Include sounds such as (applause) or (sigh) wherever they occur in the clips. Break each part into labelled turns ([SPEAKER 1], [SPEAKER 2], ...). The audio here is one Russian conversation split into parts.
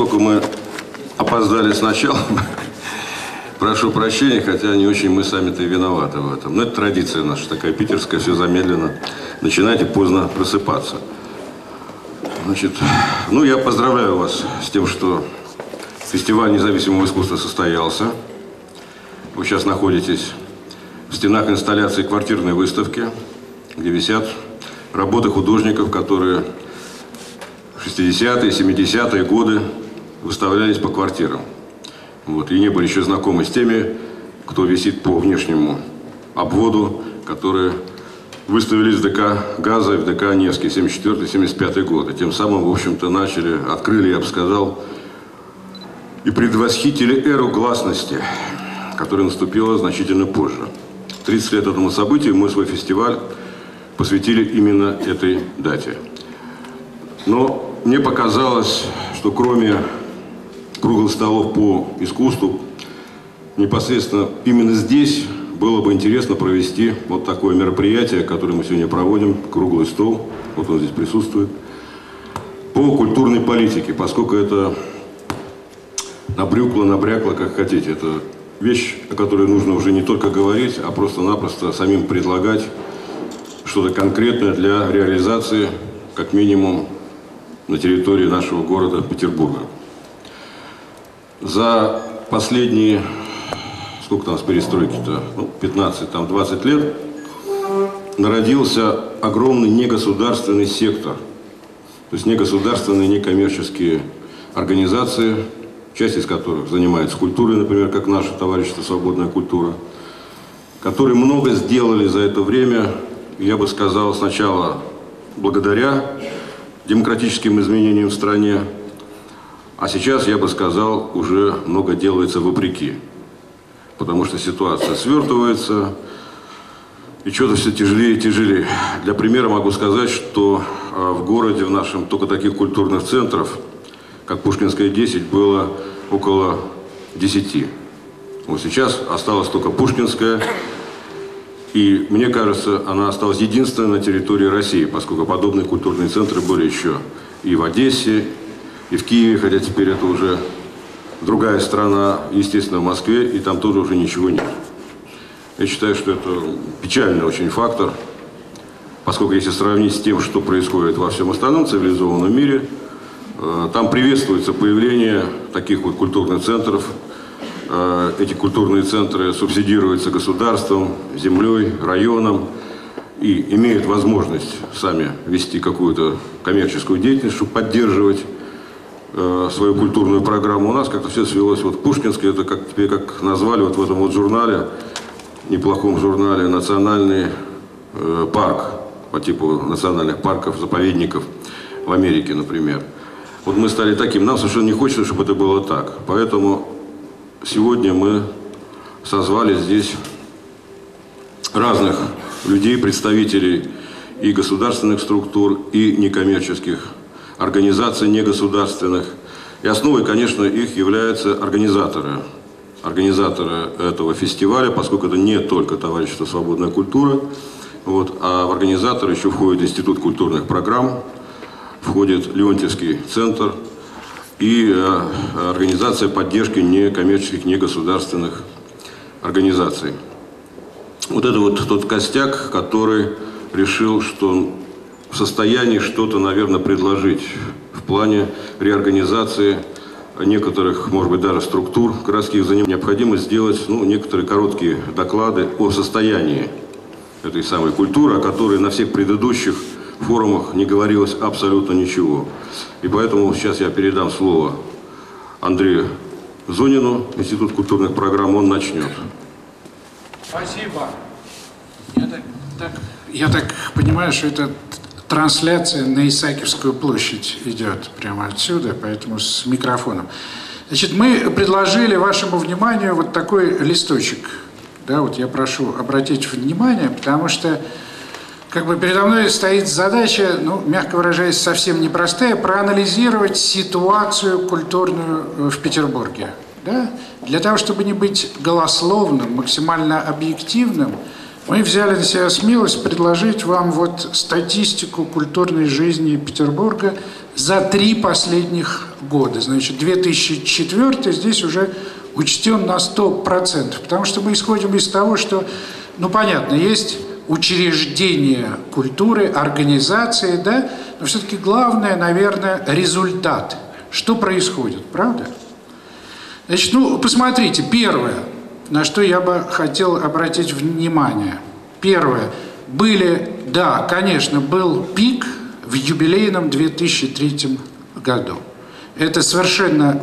[SPEAKER 1] поскольку мы опоздали сначала, прошу прощения, хотя не очень мы сами-то и виноваты в этом. Но это традиция наша такая питерская, все замедленно. Начинайте поздно просыпаться. Значит, ну, я поздравляю вас с тем, что фестиваль независимого искусства состоялся. Вы сейчас находитесь в стенах инсталляции квартирной выставки, где висят работы художников, которые в 60-е, 70-е годы выставлялись по квартирам. Вот, и не были еще знакомы с теми, кто висит по внешнему обводу, которые выставились в ДК «Газа» и в ДК «Невский» 74-75 годы. Тем самым, в общем-то, начали, открыли, я бы сказал, и предвосхитили эру гласности, которая наступила значительно позже. 30 лет этому событию мы свой фестиваль посвятили именно этой дате. Но мне показалось, что кроме круглых столов по искусству, непосредственно именно здесь было бы интересно провести вот такое мероприятие, которое мы сегодня проводим, круглый стол, вот он здесь присутствует, по культурной политике, поскольку это набрюкло, набрякло, как хотите. Это вещь, о которой нужно уже не только говорить, а просто-напросто самим предлагать что-то конкретное для реализации, как минимум, на территории нашего города Петербурга. За последние, сколько там с перестройки-то, ну, 15, там 20 лет, народился огромный негосударственный сектор. То есть негосударственные, некоммерческие организации, часть из которых занимается культурой, например, как наше товарищество «Свободная культура», которые много сделали за это время, я бы сказал, сначала благодаря демократическим изменениям в стране, а сейчас, я бы сказал, уже много делается вопреки. Потому что ситуация свертывается, и что-то все тяжелее и тяжелее. Для примера могу сказать, что а, в городе в нашем только таких культурных центров, как Пушкинская 10, было около 10. Вот сейчас осталась только Пушкинская, и мне кажется, она осталась единственной на территории России, поскольку подобные культурные центры были еще и в Одессе, и в Киеве, хотя теперь это уже другая страна, естественно, в Москве, и там тоже уже ничего нет. Я считаю, что это печальный очень фактор, поскольку если сравнить с тем, что происходит во всем остальном цивилизованном мире, э, там приветствуется появление таких вот культурных центров. Э, эти культурные центры субсидируются государством, землей, районом и имеют возможность сами вести какую-то коммерческую деятельность, чтобы поддерживать э, свою культурную программу. У нас как-то все свелось, вот Пушкинский, это как теперь как назвали вот в этом вот журнале, неплохом журнале «Национальный э, парк» по типу национальных парков, заповедников в Америке, например. Вот мы стали таким. Нам совершенно не хочется, чтобы это было так. Поэтому сегодня мы созвали здесь разных людей, представителей и государственных структур, и некоммерческих организаций негосударственных. И основой, конечно, их являются организаторы. Организаторы этого фестиваля, поскольку это не только товарищество «Свободная культура», вот, а в организаторы еще входит Институт культурных программ, входит Леонтьевский центр и э, организация поддержки некоммерческих, негосударственных организаций. Вот это вот тот костяк, который решил, что в состоянии что-то, наверное, предложить в плане реорганизации некоторых, может быть, даже структур городских. За ним необходимо сделать ну, некоторые короткие доклады о состоянии этой самой культуры, о которой на всех предыдущих форумах не говорилось абсолютно ничего. И поэтому сейчас я передам слово Андрею Зонину, Институт культурных программ, он начнет.
[SPEAKER 2] Спасибо. Я так, так, я так понимаю, что это трансляция на Исаакиевскую площадь идет прямо отсюда, поэтому с микрофоном. Значит, мы предложили вашему вниманию вот такой листочек. Да, вот я прошу обратить внимание, потому что как бы передо мной стоит задача, ну, мягко выражаясь, совсем непростая, проанализировать ситуацию культурную э, в Петербурге. Да? Для того, чтобы не быть голословным, максимально объективным, мы взяли на себя смелость предложить вам вот статистику культурной жизни Петербурга за три последних года. Значит, 2004 здесь уже учтен на 100%, потому что мы исходим из того, что, ну, понятно, есть учреждения культуры, организации, да, но все-таки главное, наверное, результат. Что происходит, правда? Значит, ну, посмотрите, первое – на что я бы хотел обратить внимание. Первое. Были, да, конечно, был пик в юбилейном 2003 году. Это совершенно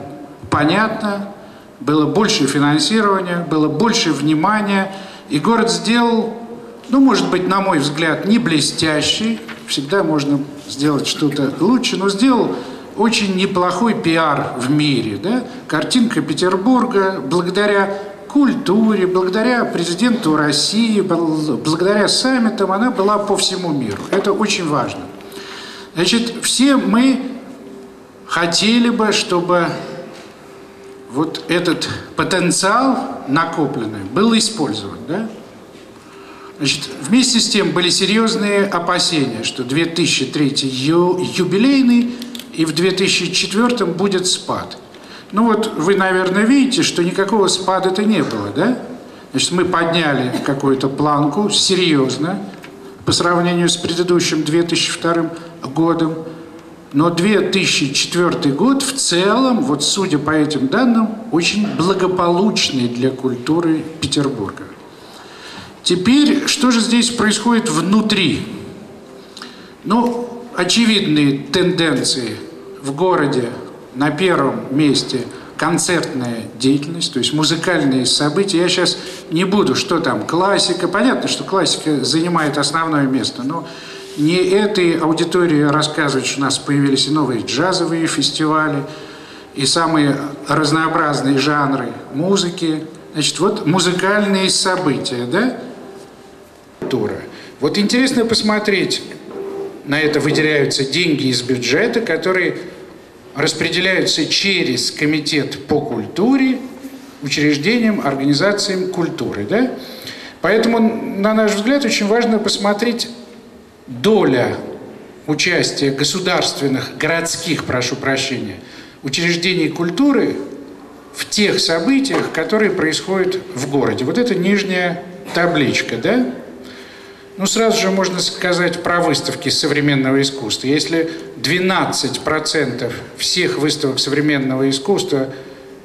[SPEAKER 2] понятно, было больше финансирования, было больше внимания, и город сделал, ну, может быть, на мой взгляд, не блестящий, всегда можно сделать что-то лучше, но сделал очень неплохой пиар в мире. Да? Картинка Петербурга благодаря культуре, благодаря президенту России, благодаря саммитам, она была по всему миру. Это очень важно. Значит, все мы хотели бы, чтобы вот этот потенциал накопленный был использован, да? Значит, вместе с тем были серьезные опасения, что 2003 юбилейный и в 2004 будет спад. Ну вот вы, наверное, видите, что никакого спада-то не было, да? Значит, мы подняли какую-то планку серьезно по сравнению с предыдущим 2002 годом. Но 2004 год в целом, вот судя по этим данным, очень благополучный для культуры Петербурга. Теперь, что же здесь происходит внутри? Ну, очевидные тенденции в городе на первом месте концертная деятельность, то есть музыкальные события. Я сейчас не буду, что там, классика. Понятно, что классика занимает основное место, но не этой аудитории рассказывать, что у нас появились и новые джазовые фестивали, и самые разнообразные жанры музыки. Значит, вот музыкальные события, да? Тура. Вот интересно посмотреть, на это выделяются деньги из бюджета, которые распределяются через Комитет по культуре, учреждениям, организациям культуры. Да? Поэтому, на наш взгляд, очень важно посмотреть доля участия государственных, городских, прошу прощения, учреждений культуры в тех событиях, которые происходят в городе. Вот это нижняя табличка, да? Ну, сразу же можно сказать про выставки современного искусства. Если 12% всех выставок современного искусства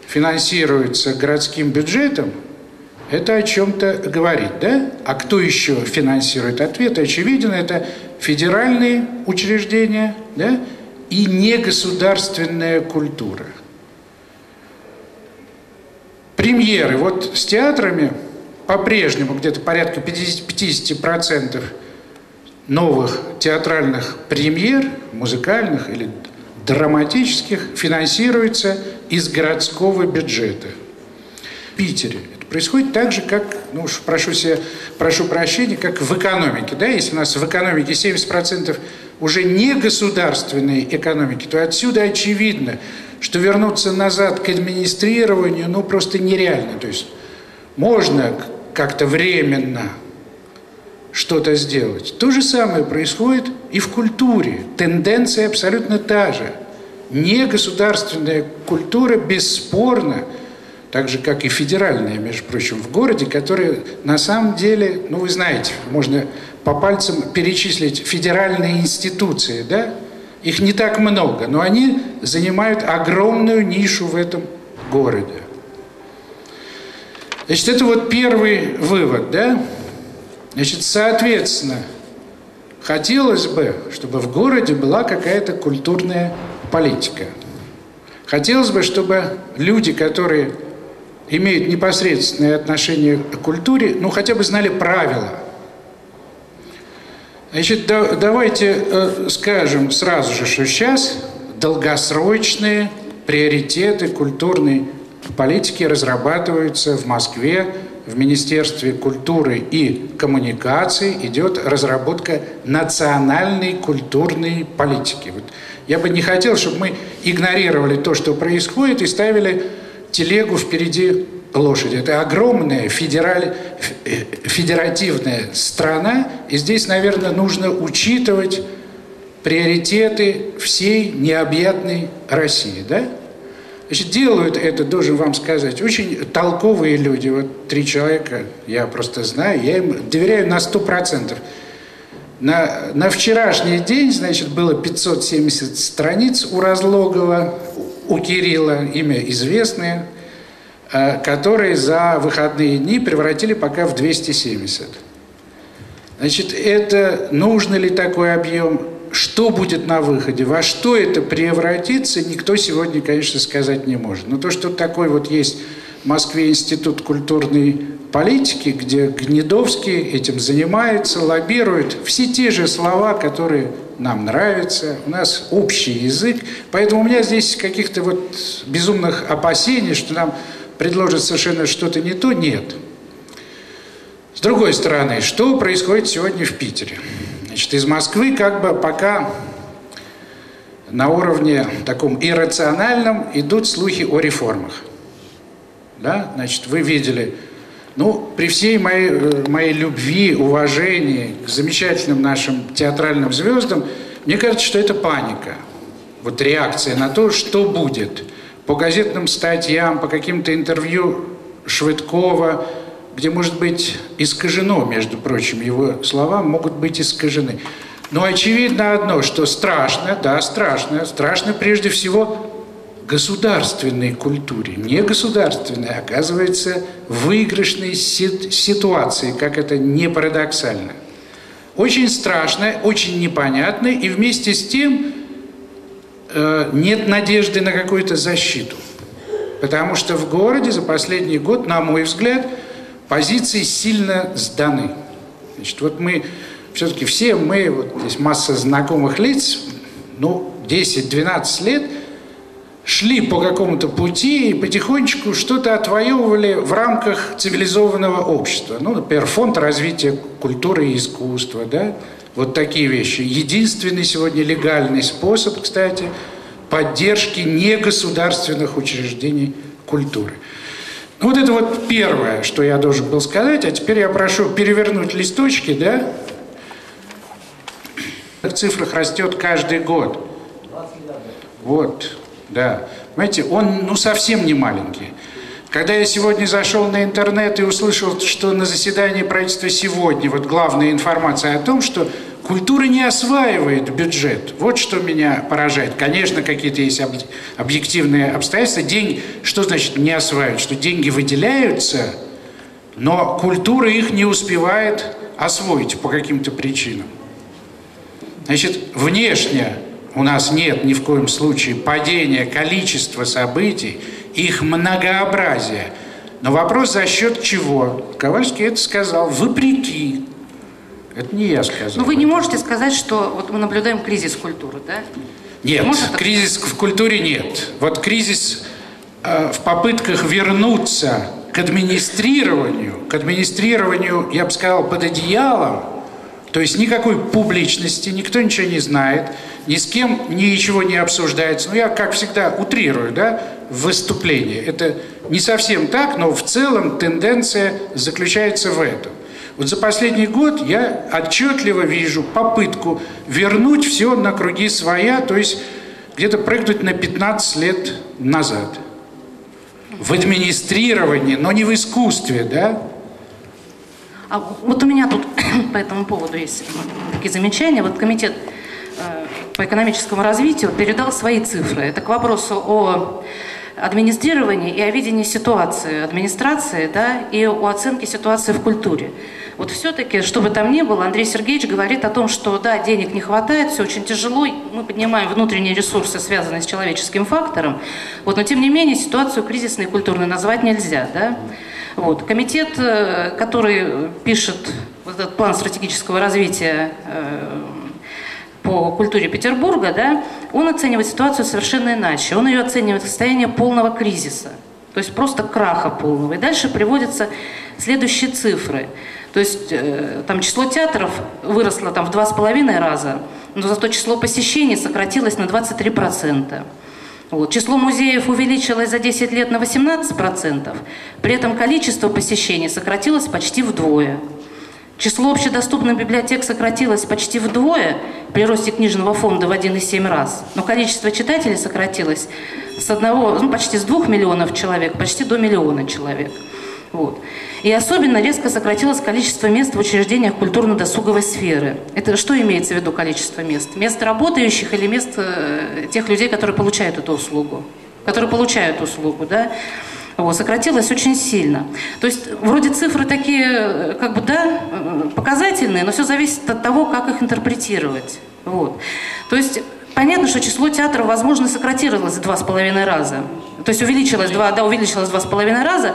[SPEAKER 2] финансируется городским бюджетом, это о чем-то говорит, да? А кто еще финансирует? Ответ очевиден, это федеральные учреждения, да? И негосударственная культура. Премьеры. Вот с театрами по-прежнему где-то порядка 50% новых театральных премьер, музыкальных или драматических, финансируется из городского бюджета. В Питере это происходит так же, как, ну уж прошу, себе, прошу прощения, как в экономике. Да? Если у нас в экономике 70% уже не государственной экономики, то отсюда очевидно, что вернуться назад к администрированию ну, просто нереально. То есть можно как-то временно что-то сделать. То же самое происходит и в культуре. Тенденция абсолютно та же. Негосударственная культура бесспорно, так же, как и федеральная, между прочим, в городе, которая на самом деле, ну вы знаете, можно по пальцам перечислить федеральные институции, да? Их не так много, но они занимают огромную нишу в этом городе. Значит, это вот первый вывод, да? Значит, соответственно, хотелось бы, чтобы в городе была какая-то культурная политика. Хотелось бы, чтобы люди, которые имеют непосредственное отношение к культуре, ну, хотя бы знали правила. Значит, да, давайте э, скажем сразу же, что сейчас долгосрочные приоритеты культурной политики разрабатываются в Москве, в Министерстве культуры и коммуникаций идет разработка национальной культурной политики. Вот я бы не хотел, чтобы мы игнорировали то, что происходит, и ставили телегу впереди лошади. Это огромная федераль... федеративная страна, и здесь, наверное, нужно учитывать приоритеты всей необъятной России, да? Значит, делают это, должен вам сказать, очень толковые люди. Вот три человека, я просто знаю, я им доверяю на сто процентов. На, на вчерашний день, значит, было 570 страниц у Разлогова, у Кирилла, имя известное, э, которые за выходные дни превратили пока в 270. Значит, это нужно ли такой объем? Что будет на выходе, во что это превратится, никто сегодня, конечно, сказать не может. Но то, что такой вот есть в Москве институт культурной политики, где Гнедовский этим занимается, лоббирует все те же слова, которые нам нравятся, у нас общий язык. Поэтому у меня здесь каких-то вот безумных опасений, что нам предложат совершенно что-то не то, нет. С другой стороны, что происходит сегодня в Питере? Значит, из Москвы как бы пока на уровне таком иррациональном идут слухи о реформах. Да? Значит, вы видели, ну, при всей моей, э, моей любви, уважении к замечательным нашим театральным звездам, мне кажется, что это паника. Вот реакция на то, что будет. По газетным статьям, по каким-то интервью Швыдкова, где может быть искажено, между прочим, его слова могут быть искажены. Но очевидно одно, что страшно, да, страшно, страшно прежде всего государственной культуре. Не государственной, оказывается, выигрышной ситуации, как это не парадоксально. Очень страшно, очень непонятно, и вместе с тем э, нет надежды на какую-то защиту. Потому что в городе за последний год, на мой взгляд, позиции сильно сданы. Значит, вот мы, все-таки все мы, вот здесь масса знакомых лиц, ну, 10-12 лет шли по какому-то пути и потихонечку что-то отвоевывали в рамках цивилизованного общества. Ну, например, фонд развития культуры и искусства, да, вот такие вещи. Единственный сегодня легальный способ, кстати, поддержки негосударственных учреждений культуры. Ну, вот это вот первое, что я должен был сказать, а теперь я прошу перевернуть листочки, да? В цифрах растет каждый год. Вот, да. Понимаете, он ну совсем не маленький. Когда я сегодня зашел на интернет и услышал, что на заседании правительства сегодня вот главная информация о том, что Культура не осваивает бюджет. Вот что меня поражает. Конечно, какие-то есть объективные обстоятельства. Деньги, что значит не осваивают? Что деньги выделяются, но культура их не успевает освоить по каким-то причинам. Значит, внешне у нас нет ни в коем случае падения количества событий, их многообразия. Но вопрос за счет чего? Ковальский это сказал, вопреки это не я сказал.
[SPEAKER 3] Но вы не можете сказать, что вот мы наблюдаем кризис культуры, да?
[SPEAKER 2] Нет, кризис в культуре нет. Вот кризис э, в попытках вернуться к администрированию, к администрированию, я бы сказал, под одеялом, то есть никакой публичности, никто ничего не знает, ни с кем ничего не обсуждается. Ну, я, как всегда, утрирую, да, в выступлении. Это не совсем так, но в целом тенденция заключается в этом. Вот за последний год я отчетливо вижу попытку вернуть все на круги своя, то есть где-то прыгнуть на 15 лет назад. В администрировании, но не в искусстве, да?
[SPEAKER 3] А вот у меня тут (clears throat) по этому поводу есть такие замечания. Вот комитет э, по экономическому развитию передал свои цифры. Это к вопросу о администрировании и о видении ситуации администрации, да, и о оценке ситуации в культуре. вот все-таки, что бы там ни было, Андрей Сергеевич говорит о том, что да, денег не хватает, все очень тяжело, мы поднимаем внутренние ресурсы, связанные с человеческим фактором, вот, но тем не менее ситуацию кризисной и культурной назвать нельзя. Да? Вот. Комитет, э, который пишет вот этот план стратегического развития э, по культуре Петербурга, да, он оценивает ситуацию совершенно иначе. Он ее оценивает в состоянии полного кризиса, то есть просто краха полного. И дальше приводятся следующие цифры. То есть э, там число театров выросло там, в два с половиной раза, но зато число посещений сократилось на 23%. Вот. Число музеев увеличилось за 10 лет на 18%, при этом количество посещений сократилось почти вдвое. Число общедоступных библиотек сократилось почти вдвое при росте книжного фонда в 1,7 раз, но количество читателей сократилось с одного, ну, почти с 2 миллионов человек, почти до миллиона человек. Вот. И особенно резко сократилось количество мест в учреждениях культурно-досуговой сферы. Это что имеется в виду количество мест? Мест работающих или мест э, тех людей, которые получают эту услугу? Которые получают услугу, да? Сократилось очень сильно. То есть вроде цифры такие, э, как бы, да, э, показательные, но все зависит от того, как их интерпретировать. Вот. То есть понятно, что число театров, возможно, сократировалось в два с половиной раза. То есть увеличилось два, да, увеличилось два с половиной раза,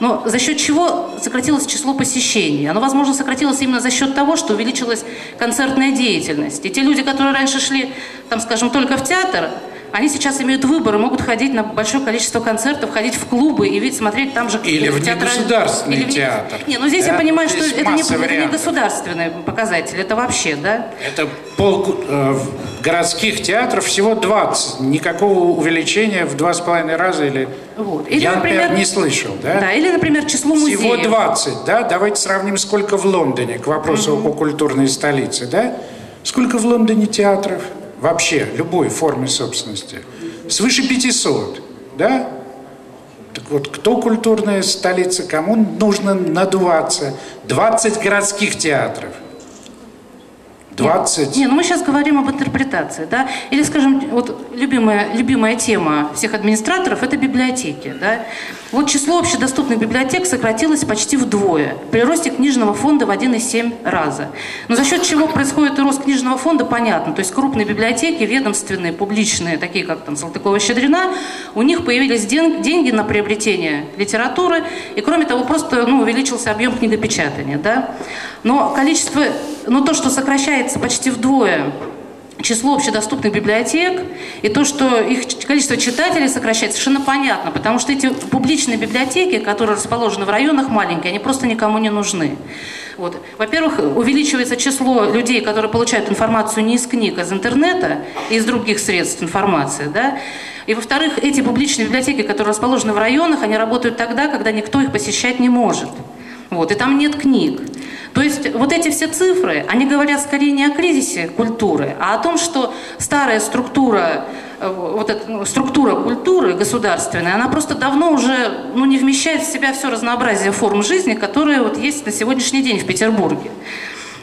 [SPEAKER 3] но за счет чего сократилось число посещений? Оно, возможно, сократилось именно за счет того, что увеличилась концертная деятельность. И те люди, которые раньше шли, там, скажем, только в театр, они сейчас имеют выбор и могут ходить на большое количество концертов, ходить в клубы и ведь смотреть там же
[SPEAKER 2] Или в негосударственный
[SPEAKER 3] Или в...
[SPEAKER 2] театр.
[SPEAKER 3] Не, ну здесь
[SPEAKER 2] да?
[SPEAKER 3] я понимаю,
[SPEAKER 2] здесь
[SPEAKER 3] что это не, это не государственный показатель, это вообще, да?
[SPEAKER 2] Это пол э, городских театров всего 20. Никакого увеличения в два с половиной раза или...
[SPEAKER 3] Вот. Или,
[SPEAKER 2] Я, например,
[SPEAKER 3] например,
[SPEAKER 2] не слышал, да?
[SPEAKER 3] Да, или, например, число музеев.
[SPEAKER 2] Всего 20, да? Давайте сравним, сколько в Лондоне, к вопросу о культурной столице, да? Сколько в Лондоне театров? Вообще, любой формы собственности. Свыше 500, да? Так вот, кто культурная столица, кому нужно надуваться? 20 городских театров. 20.
[SPEAKER 3] Не, ну мы сейчас говорим об интерпретации, да? Или, скажем, вот любимая, любимая тема всех администраторов – это библиотеки, да? Вот число общедоступных библиотек сократилось почти вдвое при росте книжного фонда в 1,7 раза. Но за счет чего происходит рост книжного фонда, понятно. То есть крупные библиотеки, ведомственные, публичные, такие как там Салтыкова-Щедрина, у них появились ден- деньги на приобретение литературы, и кроме того, просто ну, увеличился объем книгопечатания, да? Но количество, но то, что сокращается почти вдвое число общедоступных библиотек и то, что их количество читателей сокращается, совершенно понятно, потому что эти публичные библиотеки, которые расположены в районах маленькие, они просто никому не нужны. Вот. Во-первых, увеличивается число людей, которые получают информацию не из книг, а из интернета и из других средств информации. Да? И во-вторых, эти публичные библиотеки, которые расположены в районах, они работают тогда, когда никто их посещать не может. Вот, и там нет книг. То есть вот эти все цифры, они говорят скорее не о кризисе культуры, а о том, что старая структура, э, вот эта ну, структура культуры государственная, она просто давно уже ну, не вмещает в себя все разнообразие форм жизни, которые вот есть на сегодняшний день в Петербурге.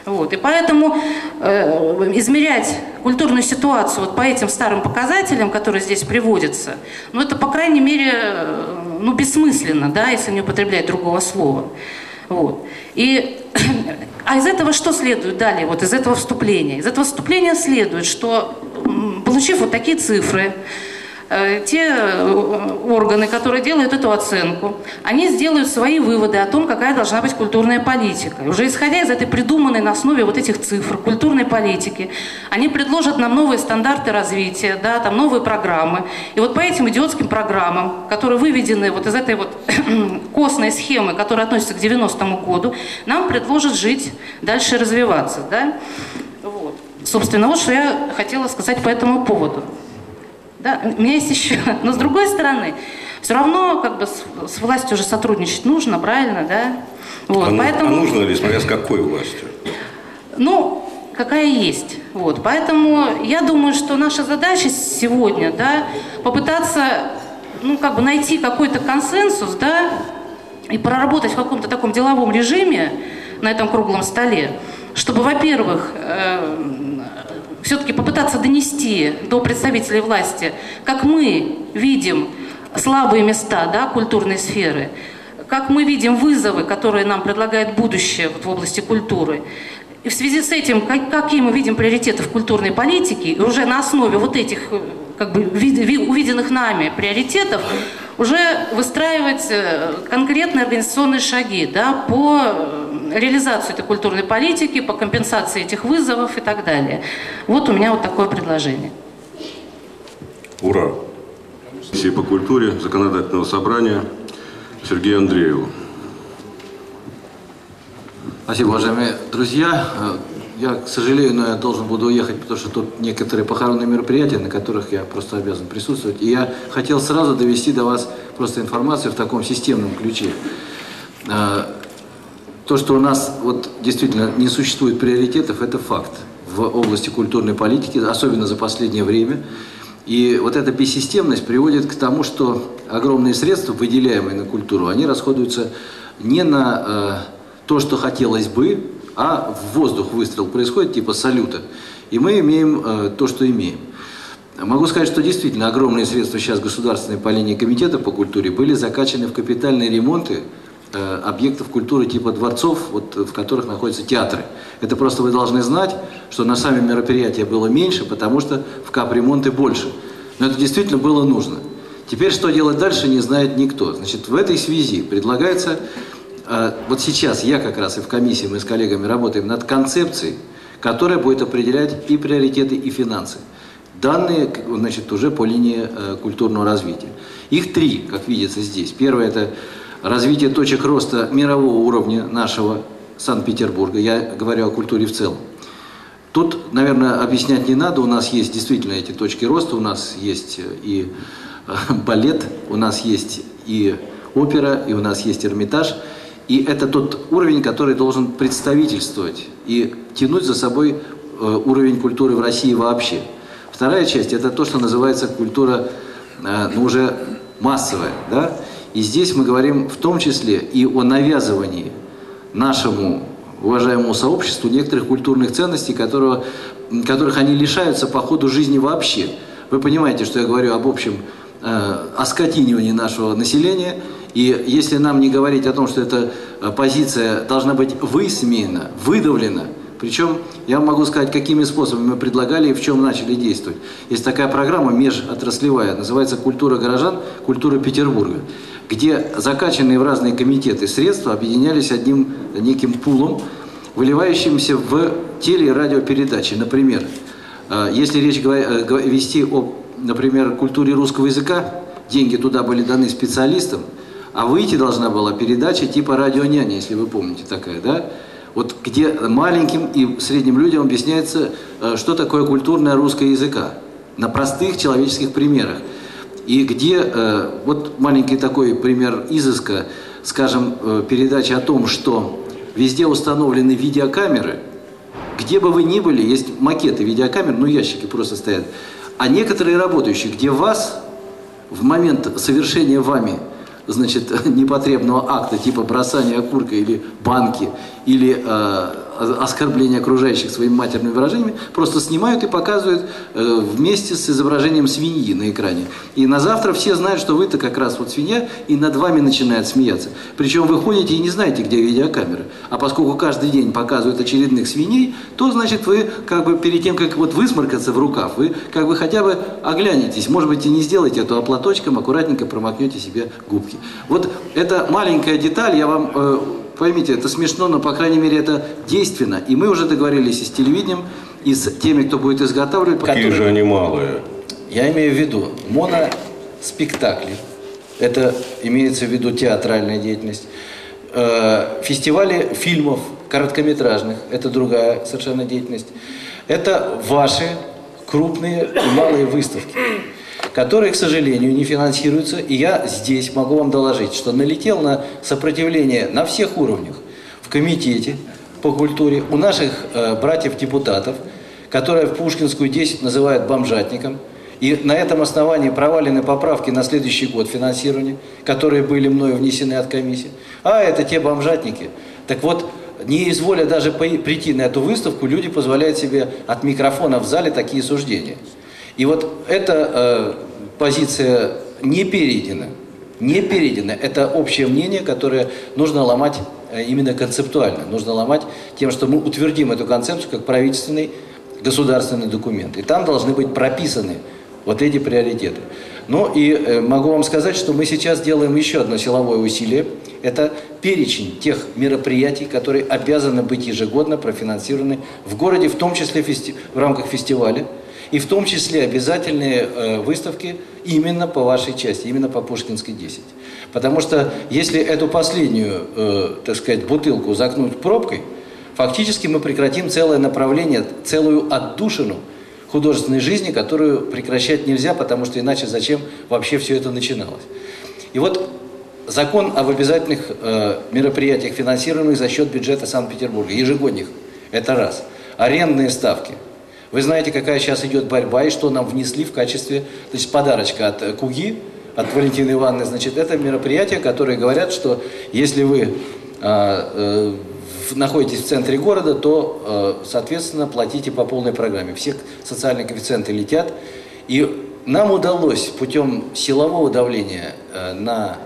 [SPEAKER 3] Вот. И поэтому э, измерять культурную ситуацию вот по этим старым показателям, которые здесь приводятся, ну это, по крайней мере, э, ну, бессмысленно, да, если не употреблять другого слова. Вот. И, (clears throat) а из этого что следует далее, вот из этого вступления? Из этого вступления следует, что получив вот такие цифры, те э, органы, которые делают эту оценку, они сделают свои выводы о том, какая должна быть культурная политика. И уже исходя из этой придуманной на основе вот этих цифр культурной политики, они предложат нам новые стандарты развития, да, там новые программы. И вот по этим идиотским программам, которые выведены вот из этой вот (clears throat) костной схемы, которая относится к 90-му году, нам предложат жить, дальше развиваться. Да? Вот. Собственно, вот что я хотела сказать по этому поводу. Да, у меня есть еще. (laughs) Но с другой стороны, все равно как бы с, с властью уже сотрудничать нужно, правильно, да? Вот,
[SPEAKER 1] а, ну-
[SPEAKER 3] поэтому,
[SPEAKER 1] а нужно ли, смотря с какой властью?
[SPEAKER 3] ну, какая есть. Вот, поэтому я думаю, что наша задача сегодня, да, попытаться, ну, как бы найти какой-то консенсус, да, и проработать в каком-то таком деловом режиме на этом круглом столе, чтобы, во-первых, все-таки попытаться донести до представителей власти, как мы видим слабые места да, культурной сферы, как мы видим вызовы, которые нам предлагает будущее вот в области культуры, и в связи с этим, как, какие мы видим приоритеты в культурной политике, и уже на основе вот этих э, как бы, вид, увиденных нами приоритетов уже выстраивать э, конкретные организационные шаги да, по реализации этой культурной политики, по компенсации этих вызовов и так далее. Вот у меня вот такое предложение.
[SPEAKER 1] Ура! Комиссии по культуре законодательного собрания Сергею Андрееву.
[SPEAKER 4] Спасибо, уважаемые друзья. Я, к сожалению, но я должен буду уехать, потому что тут некоторые похоронные мероприятия, на которых я просто обязан присутствовать. И я хотел сразу довести до вас просто информацию в таком системном ключе. То, что у нас вот действительно не существует приоритетов, это факт в области культурной политики, особенно за последнее время. И вот эта бессистемность приводит к тому, что огромные средства, выделяемые на культуру, они расходуются не на э, то, что хотелось бы, а в воздух выстрел происходит, типа салюта. И мы имеем э, то, что имеем. Могу сказать, что действительно огромные средства сейчас государственной по линии комитета по культуре были закачаны в капитальные ремонты объектов культуры типа дворцов, вот, в которых находятся театры. Это просто вы должны знать, что на сами мероприятия было меньше, потому что в капремонты больше. Но это действительно было нужно. Теперь что делать дальше, не знает никто. Значит, в этой связи предлагается а, вот сейчас я как раз и в комиссии, мы с коллегами работаем над концепцией, которая будет определять и приоритеты, и финансы. Данные, значит, уже по линии э, культурного развития. Их три, как видится здесь. Первое – это развитие точек роста мирового уровня нашего Санкт-Петербурга. Я говорю о культуре в целом. Тут, наверное, объяснять не надо. У нас есть действительно эти точки роста. У нас есть и э, (laughs) балет, у нас есть и опера, и у нас есть Эрмитаж – и это тот уровень, который должен представительствовать и тянуть за собой э, уровень культуры в России вообще. Вторая часть – это то, что называется культура, э, ну, уже массовая. Да? И здесь мы говорим в том числе и о навязывании нашему уважаемому сообществу некоторых культурных ценностей, которого, которых они лишаются по ходу жизни вообще. Вы понимаете, что я говорю об общем э, оскотинивании нашего населения – и если нам не говорить о том, что эта э, позиция должна быть высмеяна, выдавлена, причем я могу сказать, какими способами мы предлагали и в чем начали действовать. Есть такая программа межотраслевая, называется «Культура горожан. Культура Петербурга», где закачанные в разные комитеты средства объединялись одним неким пулом, выливающимся в теле- радиопередачи. Например, э, если речь э, вести о, например, культуре русского языка, деньги туда были даны специалистам – а выйти должна была передача типа «Радио няня», если вы помните такая, да? Вот где маленьким и средним людям объясняется, э, что такое культурная русская языка. На простых человеческих примерах. И где, э, вот маленький такой пример изыска, скажем, э, передача о том, что везде установлены видеокамеры, где бы вы ни были, есть макеты видеокамер, ну ящики просто стоят, а некоторые работающие, где вас в момент совершения вами значит, (laughs) непотребного акта, типа бросания окурка или банки, или э, оскорбления окружающих своими матерными выражениями, просто снимают и показывают э, вместе с изображением свиньи на экране. И на завтра все знают, что вы-то как раз вот свинья, и над вами начинают смеяться. Причем вы ходите и не знаете, где видеокамера. А поскольку каждый день показывают очередных свиней, то, значит, вы как бы перед тем, как вот высморкаться в рукав, вы как бы хотя бы оглянетесь. Может быть, и не сделаете это, а платочком аккуратненько промокнете себе губки. Вот эта маленькая деталь, я вам э, Поймите, это смешно, но, по крайней мере, это действенно. И мы уже договорились и с телевидением, и с теми, кто будет изготавливать.
[SPEAKER 1] Какие которые... же они малые?
[SPEAKER 4] Я имею в виду моноспектакли. Это имеется в виду театральная деятельность. Э, фестивали фильмов короткометражных. Это другая совершенно деятельность. Это ваши крупные и малые выставки которые, к сожалению, не финансируются. И я здесь могу вам доложить, что налетел на сопротивление на всех уровнях. В комитете по культуре, у наших э, братьев-депутатов, которые в Пушкинскую 10 называют бомжатником. И на этом основании провалены поправки на следующий год финансирования, которые были мною внесены от комиссии. А это те бомжатники. Так вот, не изволя даже прийти на эту выставку, люди позволяют себе от микрофона в зале такие суждения. И вот эта э, позиция не перейдена Не переданы. Это общее мнение, которое нужно ломать э, именно концептуально. Нужно ломать тем, что мы утвердим эту концепцию как правительственный государственный документ. И там должны быть прописаны вот эти приоритеты. Ну и э, могу вам сказать, что мы сейчас делаем еще одно силовое усилие. Это перечень тех мероприятий, которые обязаны быть ежегодно профинансированы в городе, в том числе в рамках фестиваля, и в том числе обязательные э, выставки именно по вашей части, именно по Пушкинской 10. Потому что если эту последнюю, э, так сказать, бутылку загнуть пробкой, фактически мы прекратим целое направление, целую отдушину художественной жизни, которую прекращать нельзя, потому что иначе зачем вообще все это начиналось. И вот закон об обязательных э, мероприятиях, финансируемых за счет бюджета Санкт-Петербурга, ежегодных, это раз. Арендные ставки. Вы знаете, какая сейчас идет борьба и что нам внесли в качестве, то есть подарочка от э, Куги, от Валентины Ивановны, значит, это мероприятие, которые говорят, что если вы э, э, находитесь в центре города, то, э, соответственно, платите по полной программе. Все социальные коэффициенты летят. И нам удалось путем силового давления э, на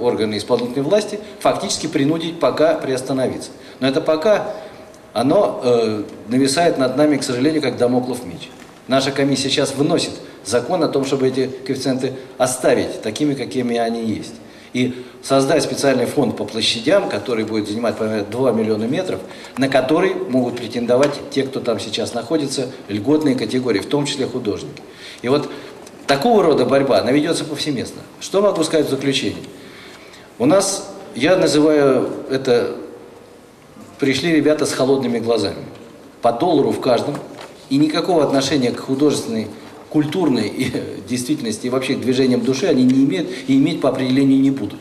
[SPEAKER 4] органы исполнительной власти фактически принудить пока приостановиться. Но это пока, оно нависает над нами, к сожалению, как домоклов меч. Наша комиссия сейчас выносит закон о том, чтобы эти коэффициенты оставить такими, какими они есть и создать специальный фонд по площадям, который будет занимать примерно 2 миллиона метров, на который могут претендовать те, кто там сейчас находится, льготные категории, в том числе художники. И вот такого рода борьба, она ведется повсеместно. Что могу сказать в заключение? У нас, я называю это, пришли ребята с холодными глазами. По доллару в каждом, и никакого отношения к художественной культурной и действительности и вообще к движениям души они не имеют и иметь по определению не будут.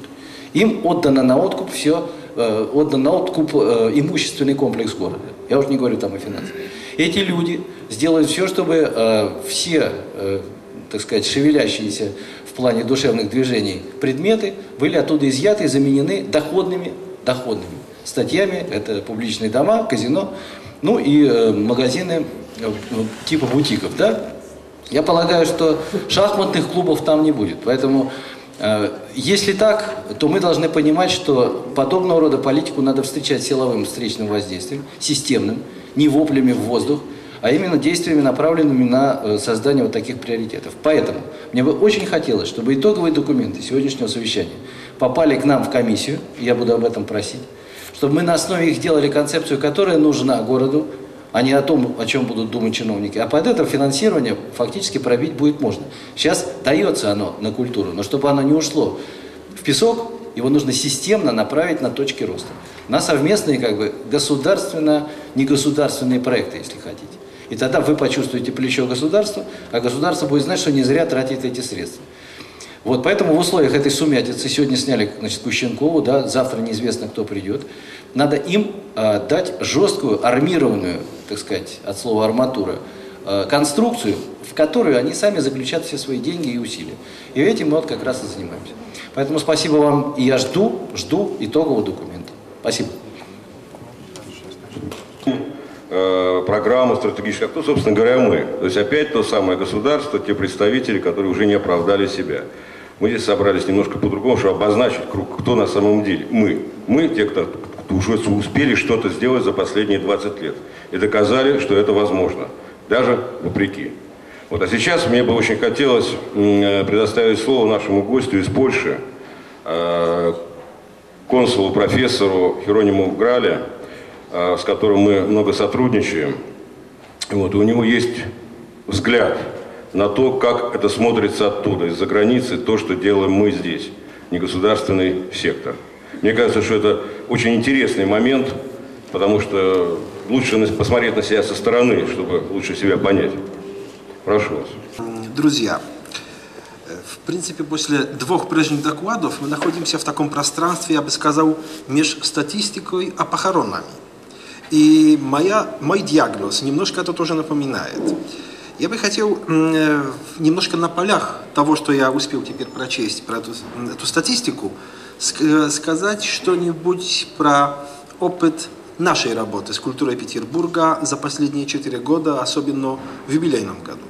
[SPEAKER 4] Им отдано на откуп все, э, отдан на откуп э, имущественный комплекс города. Я уже не говорю там о финансах. Эти люди сделают все, чтобы э, все, э, так сказать, шевелящиеся в плане душевных движений предметы были оттуда изъяты и заменены доходными, доходными статьями. Это публичные дома, казино, ну и э, магазины э, типа бутиков, да, я полагаю, что шахматных клубов там не будет. Поэтому, э, если так, то мы должны понимать, что подобного рода политику надо встречать силовым встречным воздействием, системным, не воплями в воздух, а именно действиями, направленными на создание вот таких приоритетов. Поэтому мне бы очень хотелось, чтобы итоговые документы сегодняшнего совещания попали к нам в комиссию, я буду об этом просить, чтобы мы на основе их делали концепцию, которая нужна городу, а не о том, о чем будут думать чиновники. А под это финансирование фактически пробить будет можно. Сейчас дается оно на культуру, но чтобы оно не ушло в песок, его нужно системно направить на точки роста. На совместные как бы государственно-негосударственные проекты, если хотите. И тогда вы почувствуете плечо государства, а государство будет знать, что не зря тратит эти средства. Вот поэтому в условиях этой сумятицы сегодня сняли значит, Кущенкову, да, завтра неизвестно, кто придет. Надо им э, дать жесткую, армированную так сказать, от слова арматура, э, конструкцию, в которую они сами заключат все свои деньги и усилия. И этим мы вот как раз и занимаемся. Поэтому спасибо вам, и я жду, жду итогового документа. Спасибо.
[SPEAKER 1] Э, программу стратегическую, кто, собственно говоря, мы. То есть опять то самое государство, те представители, которые уже не оправдали себя. Мы здесь собрались немножко по-другому, чтобы обозначить круг, кто на самом деле. Мы. Мы, те, кто уже успели что-то сделать за последние 20 лет. И доказали, что это возможно. Даже вопреки. Вот, а сейчас мне бы очень хотелось э, предоставить слово нашему гостю из Польши, э, консулу, профессору Херониму Грале, э, с которым мы много сотрудничаем. Вот, у него есть взгляд на то, как это смотрится оттуда, из-за границы, то, что делаем мы здесь, негосударственный сектор. Мне кажется, что это очень интересный момент, потому что лучше посмотреть на себя со стороны, чтобы лучше себя понять. Прошу вас.
[SPEAKER 5] Друзья, в принципе, после двух прежних докладов мы находимся в таком пространстве, я бы сказал, между статистикой и похоронами. И моя, мой диагноз немножко это тоже напоминает. Я бы хотел немножко на полях того, что я успел теперь прочесть про эту, эту статистику, сказать что-нибудь про опыт нашей работы с культурой Петербурга за последние четыре года, особенно в юбилейном году.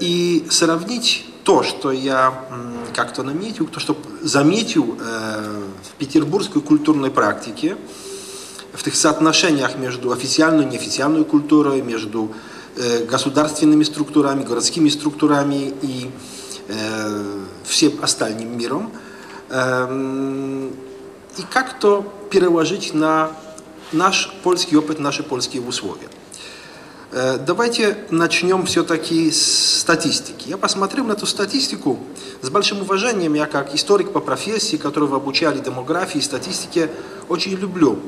[SPEAKER 5] И сравнить то, что я как-то наметил, то, что заметил э, в петербургской культурной практике, в тех соотношениях между официальной и неофициальной культурой, между э, государственными структурами, городскими структурами и э, всем остальным миром, эм, и как-то переложить на наш польский опыт, наши польские условия. Э, Давайте начнем все-таки с статистики. Я посмотрел на эту статистику с большим уважением. Я как историк по профессии, которого обучали демографии и статистике, очень люблю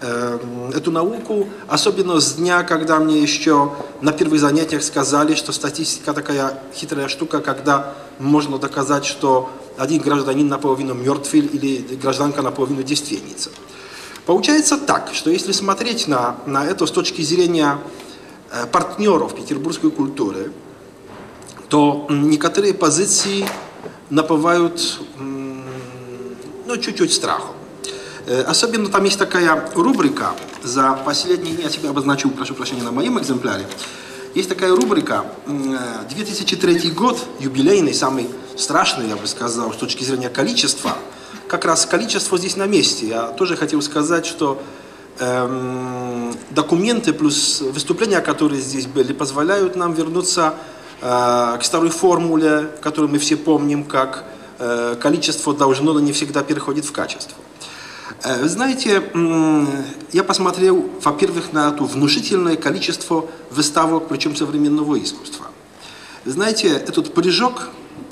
[SPEAKER 5] э, эту науку, особенно с дня, когда мне еще на первых занятиях сказали, что статистика такая хитрая штука, когда можно доказать, что один гражданин наполовину мертв или гражданка наполовину девственница. Получается так, что если смотреть на, на это с точки зрения партнеров петербургской культуры, то некоторые позиции напывают ну, чуть-чуть страхом. Э, Особенно там есть такая рубрика за последние дни, я тебе обозначил, прошу прощения, на моем экземпляре. Есть такая рубрика м, э, 2003 год, юбилейный, самый страшный, я бы сказал, с точки зрения количества. Как раз количество здесь на месте. Я тоже хотел сказать, что документы плюс выступления, которые здесь были, позволяют нам вернуться э, к старой формуле, которую мы все помним, как э, количество должно, но не всегда переходит в качество. Э, Вы знаете, я посмотрел, во-первых, на это внушительное количество выставок, причем современного искусства. Знаете, этот прыжок,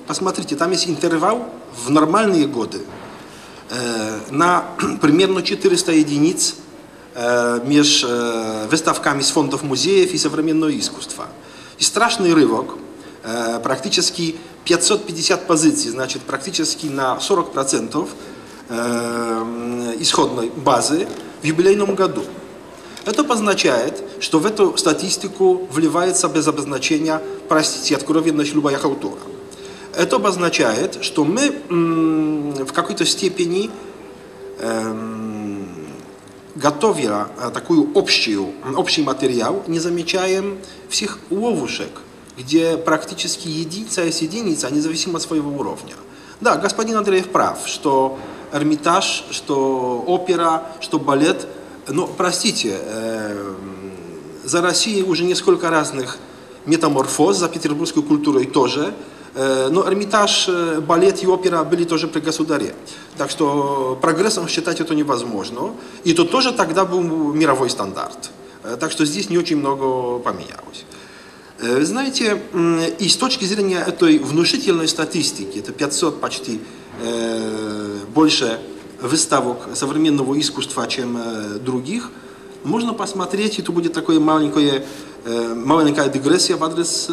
[SPEAKER 5] посмотрите, там есть интервал в нормальные годы на (clears throat) примерно 400 единиц э, между э, выставками с фондов музеев и современного искусства. И страшный рывок, э, практически 550 позиций, значит, практически на 40% э, исходной базы в юбилейном году. Это обозначает, что в эту статистику вливается без обозначения, простите, откровенность любая халтура. Это обозначает, что мы в какой-то степени эм, готовя э, такую общую, общий материал, не замечаем всех ловушек, где практически единица есть единица, независимо от своего уровня. Да, господин Андреев прав, что Эрмитаж, что опера, что балет, но, простите, э, за Россией уже несколько разных метаморфоз, за петербургской культурой тоже, Э, но Эрмитаж, балет и опера были тоже при государе. Так что прогрессом считать это невозможно. И то тоже тогда был мировой стандарт. Так что здесь не очень много поменялось. Знаете, и с точки зрения этой внушительной статистики, это 500 почти больше выставок современного искусства, чем других, можно посмотреть, и тут будет такое маленькое, маленькая дегрессия в адрес,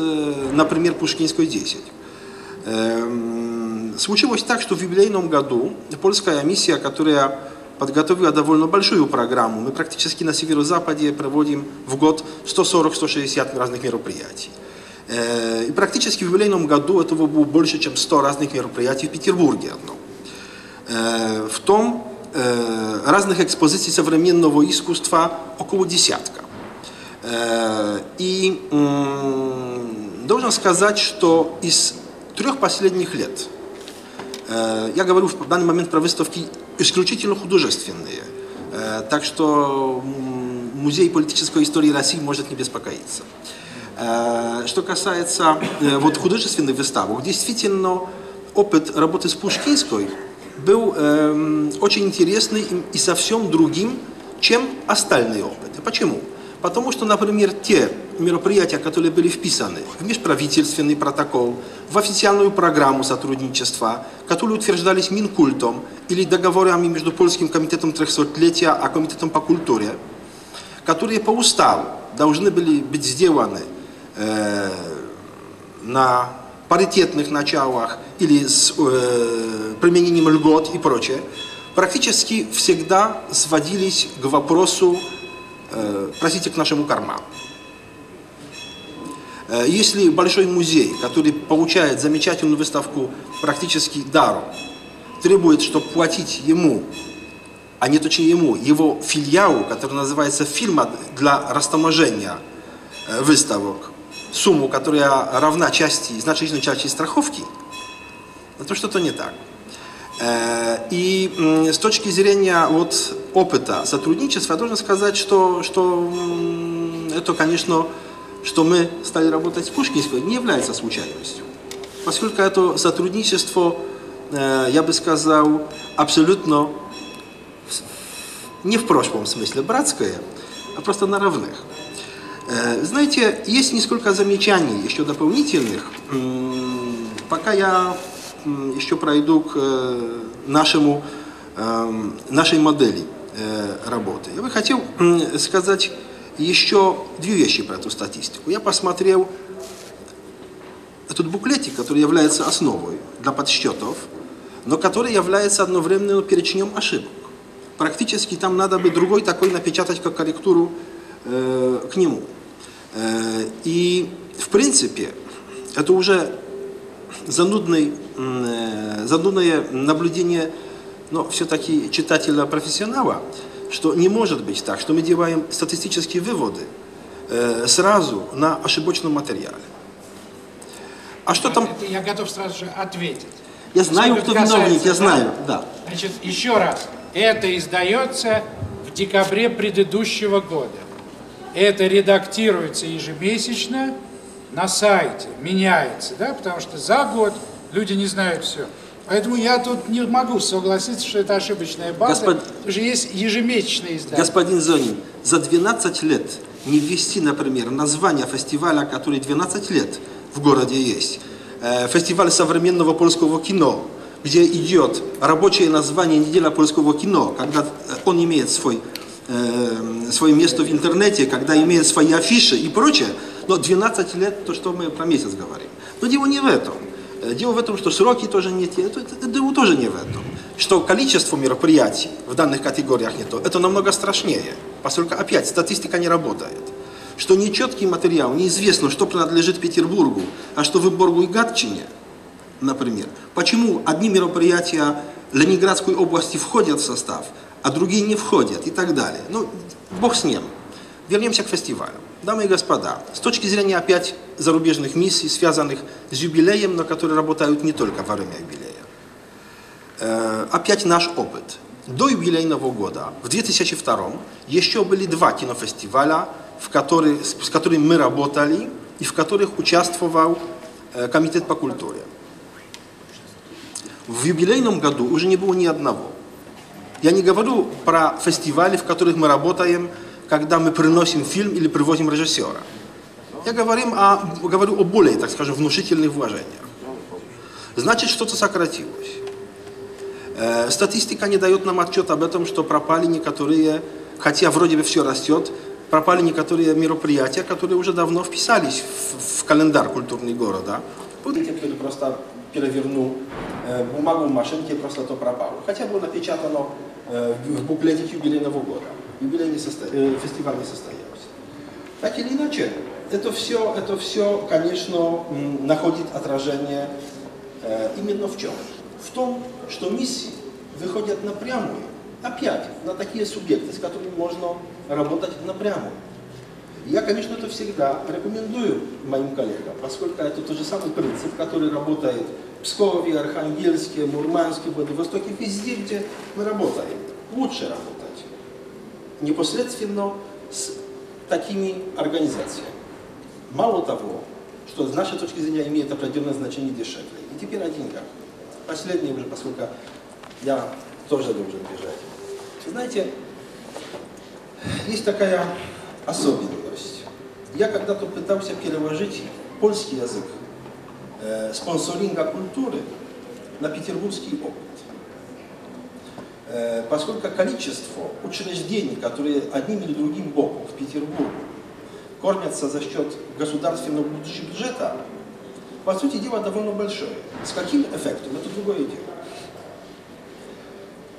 [SPEAKER 5] например, Пушкинской 10. Эм, Случилось так, что в юбилейном году польская миссия, которая подготовила довольно большую программу, мы практически на северо-западе проводим в год 140-160 разных мероприятий. Э, И практически в юбилейном году этого было больше, чем 100 разных мероприятий в Петербурге одном. Э, В том э, разных экспозиций современного искусства около десятка. И должен сказать, что из трех последних лет, э, я говорю в данный момент про выставки исключительно художественные, э, так что Музей политической истории России может не беспокоиться. Э, Что касается вот художественных выставок, действительно опыт работы с Пушкинской был эм, очень интересный и совсем другим, чем остальные опыты. Почему? Потому что, например, те мероприятия, которые были вписаны в межправительственный протокол, в официальную программу сотрудничества, которые утверждались Минкультом или договорами между Польским комитетом 300-летия, а комитетом по культуре, которые по уставу должны были быть сделаны э, на паритетных началах или с э, применением льгот и прочее, практически всегда сводились к вопросу, э, простите, к нашему карману. Э, Если большой музей, который получает замечательную выставку практически даром, требует, чтобы платить ему а не точнее ему, его филиалу, который называется «Фирма для растаможения э, выставок», сумму, которая равна части, значительной части страховки, ну, то что-то не так. Э, И с точки зрения вот, опыта сотрудничества, я должен сказать, что, что это, конечно, что мы стали работать с Пушкинской, не является случайностью. Поскольку это сотрудничество, э, я бы сказал, абсолютно не в прошлом смысле братское, а просто на равных. Э, Знаете, есть несколько замечаний еще дополнительных. Пока я еще пройду к э, нашему, эм, нашей модели работы. Я бы хотел м, сказать еще две вещи про эту статистику. Я посмотрел этот буклетик, который является основой для подсчетов, но который является одновременно перечнем ошибок. Практически там надо бы другой такой напечатать, как корректуру э, к нему. Э, и, в принципе, это уже занудный, э, занудное наблюдение, но все-таки читателя-профессионала, что не может быть так, что мы делаем статистические выводы э, сразу на ошибочном материале. А что там?
[SPEAKER 2] Это я готов сразу же ответить.
[SPEAKER 5] Я знаю,
[SPEAKER 2] Что
[SPEAKER 5] кто
[SPEAKER 2] касается,
[SPEAKER 5] виновник, я знаю, да.
[SPEAKER 2] Значит, еще раз. Это издается в декабре предыдущего года. Это редактируется ежемесячно на сайте, меняется, да, потому что за год люди не знают все. Поэтому я тут не могу согласиться, что это ошибочная база,
[SPEAKER 5] Господ-
[SPEAKER 2] потому что есть ежемесячные издания.
[SPEAKER 5] Господин Зонин, за 12 лет не ввести, например, название фестиваля, который 12 лет в городе есть, э, фестиваль современного польского кино, где идет рабочее название «Неделя польского кино», когда э, он имеет свой, э, свое место в интернете, когда имеет свои афиши и прочее, но 12 лет, то что мы про месяц говорим. Но дело не в этом. Э, Дело в этом, что сроки тоже не те, это, это дело тоже не в этом. Что количество мероприятий в данных категориях не то, это намного страшнее, поскольку опять статистика не работает. Что нечеткий материал, неизвестно, что принадлежит Петербургу, а что Выборгу и Гатчине, например. Почему одни мероприятия Ленинградской области входят в состав, а другие не входят и так далее. Ну, бог с ним. Вернемся к фестивалю. Дамы и господа, с точки зрения опять зарубежных миссий, связанных с юбилеем, но которые работают не только во время юбилея, э, опять наш опыт. До юбилейного года, в 2002, еще были два кинофестиваля, в которые, с с которыми мы работали и в которых участвовал э, Комитет по культуре. В юбилейном году уже не было ни одного. Я не говорю про фестивали, в которых мы работаем, когда мы приносим фильм или привозим режиссера. Я говорим о, говорю о более, так скажем, внушительных вложениях. Значит, что-то сократилось. Э, Статистика не дает нам отчет об этом, что пропали некоторые, хотя вроде бы все растет, пропали некоторые мероприятия, которые уже давно вписались в, в календарь культурный города. Помните, кто просто перевернул э, бумагу в машинке, просто то пропало. Хотя было напечатано э, в буклете юбилейного года. Юбилей не состо... э, фестиваль не состоялся. Так или иначе, это все, это все, конечно, находит отражение э, именно в чем? В том, что миссии выходят напрямую, опять, на такие субъекты, с которыми можно работать напрямую. Я, конечно, это всегда рекомендую моим коллегам, поскольку это тот же самый принцип, который работает в Пскове, Архангельске, Мурманске, Владивостоке, везде, где мы работаем. Лучше работать непосредственно с такими организациями. Мало того, что с нашей точки зрения имеет определенное значение дешевле. И теперь о деньгах. Последнее уже, поскольку я тоже должен бежать. Знаете, есть такая особенность. Я когда-то пытался переложить польский язык э, спонсоринга культуры на петербургский опыт. Э, поскольку количество учреждений, которые одним или другим боком в Петербурге кормятся за счет государственного бюджета, по сути дела, довольно большое. С каким эффектом? Это другое дело.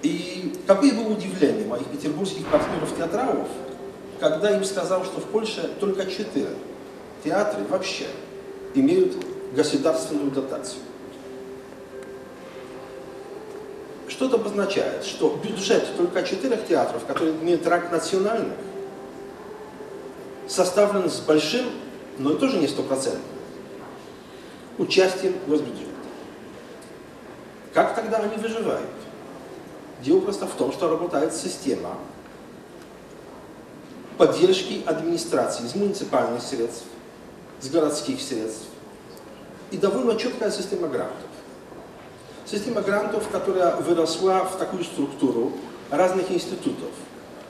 [SPEAKER 5] И какое было удивление моих петербургских партнеров-театралов, когда им сказал, что в Польше только четыре театры вообще имеют государственную дотацию. Что это обозначает? Что бюджет только четырех театров, которые имеют ранг национальных, составлен с большим но тоже не стопроцентное, участием госбюджета. Как тогда они выживают? Дело просто в том, что работает система поддержки администрации из муниципальных средств, с городских средств и довольно четкая система грантов. Система грантов, которая выросла в такую структуру разных институтов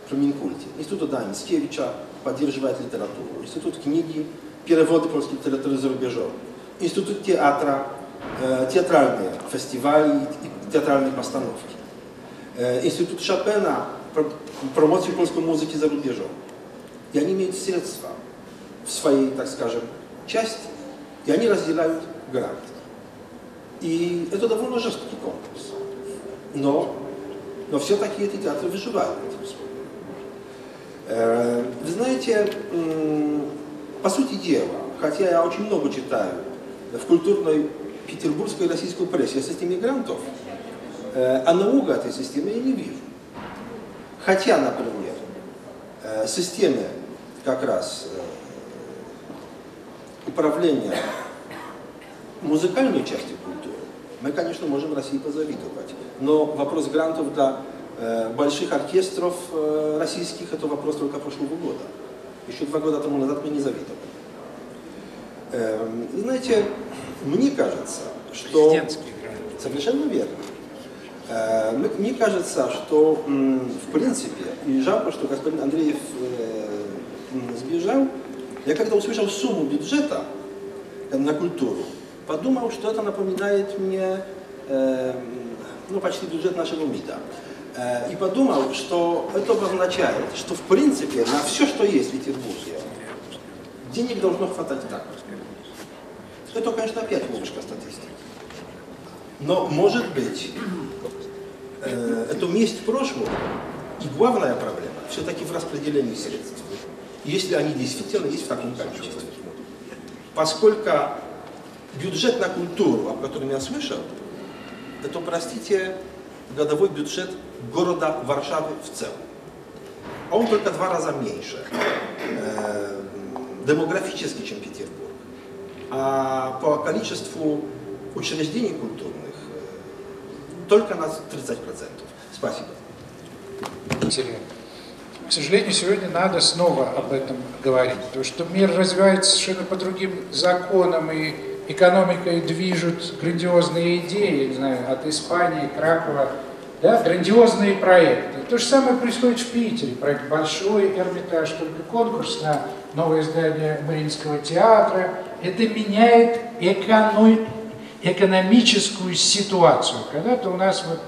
[SPEAKER 5] при Минкульте. Институт да, Мицкевича поддерживает литературу, Институт книги, переводы польской литературы за рубежом, Институт театра, э, театральные фестивали и театральные постановки, э, Институт Шопена, промоцию польской музыки за рубежом. И они имеют средства в своей, так скажем, части, и они разделяют грант. И это довольно жесткий конкурс. Но, но все-таки эти театры выживают этим э, Вы знаете, по сути дела, хотя я очень много читаю в культурной петербургской российской прессе о системе грантов, э, а наука этой системы я не вижу. Хотя, например, э, системы как раз управления музыкальной частью мы, конечно, можем России позавидовать. Но вопрос грантов для э, больших оркестров э, российских – это вопрос только прошлого года. Еще два года тому назад мы не завидовали. Э, знаете, мне кажется, что... Совершенно верно. Э, мне кажется, что, в принципе, и жалко, что господин Андреев сбежал, я когда услышал сумму бюджета на культуру, подумал, что это напоминает мне э, ну, почти бюджет нашего МИДа. Э, и подумал, что это означает, что в принципе на все, что есть в Петербурге, денег должно хватать так. Это, конечно, опять вовушка статистики. Но, может быть, э, это месть прошлого и главная проблема все-таки в распределении средств если они действительно есть в таком количестве. Поскольку бюджет на культуру, о котором я слышал, это, простите, годовой бюджет города Варшавы в целом. А он только два раза меньше э, демографически, чем Петербург. А по количеству учреждений культурных э, только на 30%. Спасибо.
[SPEAKER 2] Интересно к сожалению, сегодня надо снова об этом говорить, потому что мир развивается совершенно по другим законам, и экономикой движут грандиозные идеи, не знаю, от Испании, Кракова, да, грандиозные проекты. То же самое происходит в Питере, проект «Большой Эрмитаж», только конкурс на новое здание Мариинского театра. Это меняет эконом... экономическую ситуацию. Когда-то у нас вот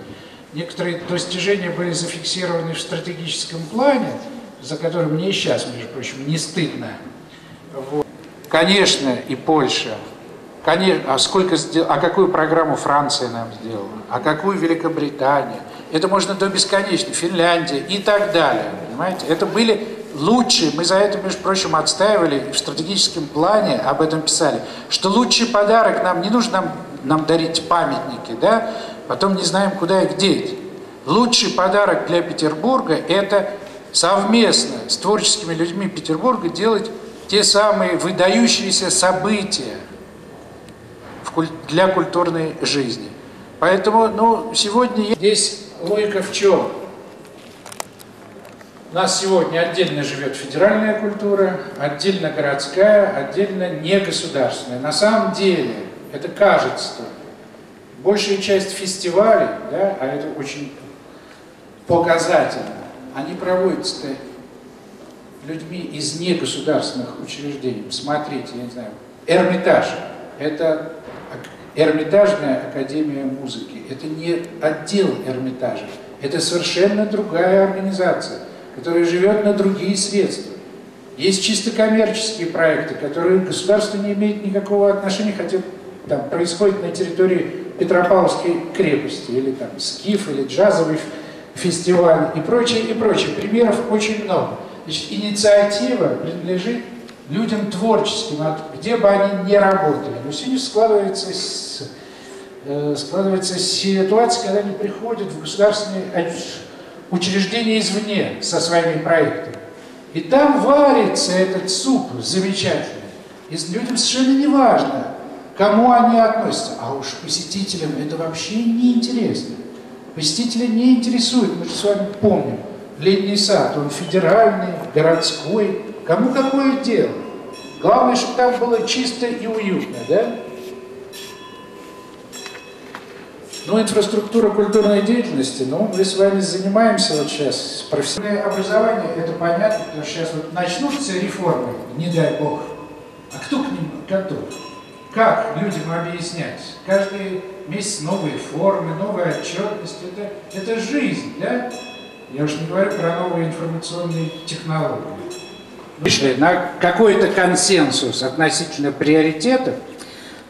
[SPEAKER 2] Некоторые достижения были зафиксированы в стратегическом плане, за которым мне сейчас, между прочим, не стыдно. Вот. Конечно, и Польша. Конечно, а, сколько, а какую программу Франция нам сделала? А какую Великобритания? Это можно до бесконечности. Финляндия и так далее. Понимаете? Это были лучшие, мы за это, между прочим, отстаивали в стратегическом плане, об этом писали, что лучший подарок нам, не нужно нам, нам дарить памятники, да, потом не знаем, куда их деть. Лучший подарок для Петербурга – это совместно с творческими людьми Петербурга делать те самые выдающиеся события для культурной жизни. Поэтому, ну, сегодня здесь логика в чем? У нас сегодня отдельно живет федеральная культура, отдельно городская, отдельно негосударственная. На самом деле, это кажется большая часть фестивалей, да, а это очень показательно, они проводятся людьми из негосударственных учреждений. Смотрите, я не знаю, Эрмитаж. Это Эрмитажная академия музыки. Это не отдел Эрмитажа. Это совершенно другая организация, которая живет на другие средства. Есть чисто коммерческие проекты, которые государство не имеет никакого отношения, хотя там происходит на территории Петропавловской крепости, или там Скиф, или джазовый фестиваль и прочее, и прочее. Примеров очень много. Значит, инициатива принадлежит людям творческим, где бы они ни работали. Но сегодня складывается, э, складывается ситуация, когда они приходят в государственные учреждения извне со своими проектами. И там варится этот суп замечательный. И людям совершенно не важно, кому они относятся. А уж посетителям это вообще не интересно. Посетителя не интересует, мы же с вами помним, летний сад, он федеральный, городской, кому какое дело? Главное, чтобы там было чисто и уютно, да? Ну, инфраструктура культурной деятельности, ну, мы с вами занимаемся вот сейчас. Профессиональное образование, это понятно, потому что сейчас вот начнутся реформы, не дай бог. А кто к ним готов? Как людям объяснять? Каждый месяц новые формы, новая отчетность. Это, это жизнь, да? Я уж не говорю про новые информационные технологии. Вышли на какой-то консенсус относительно приоритетов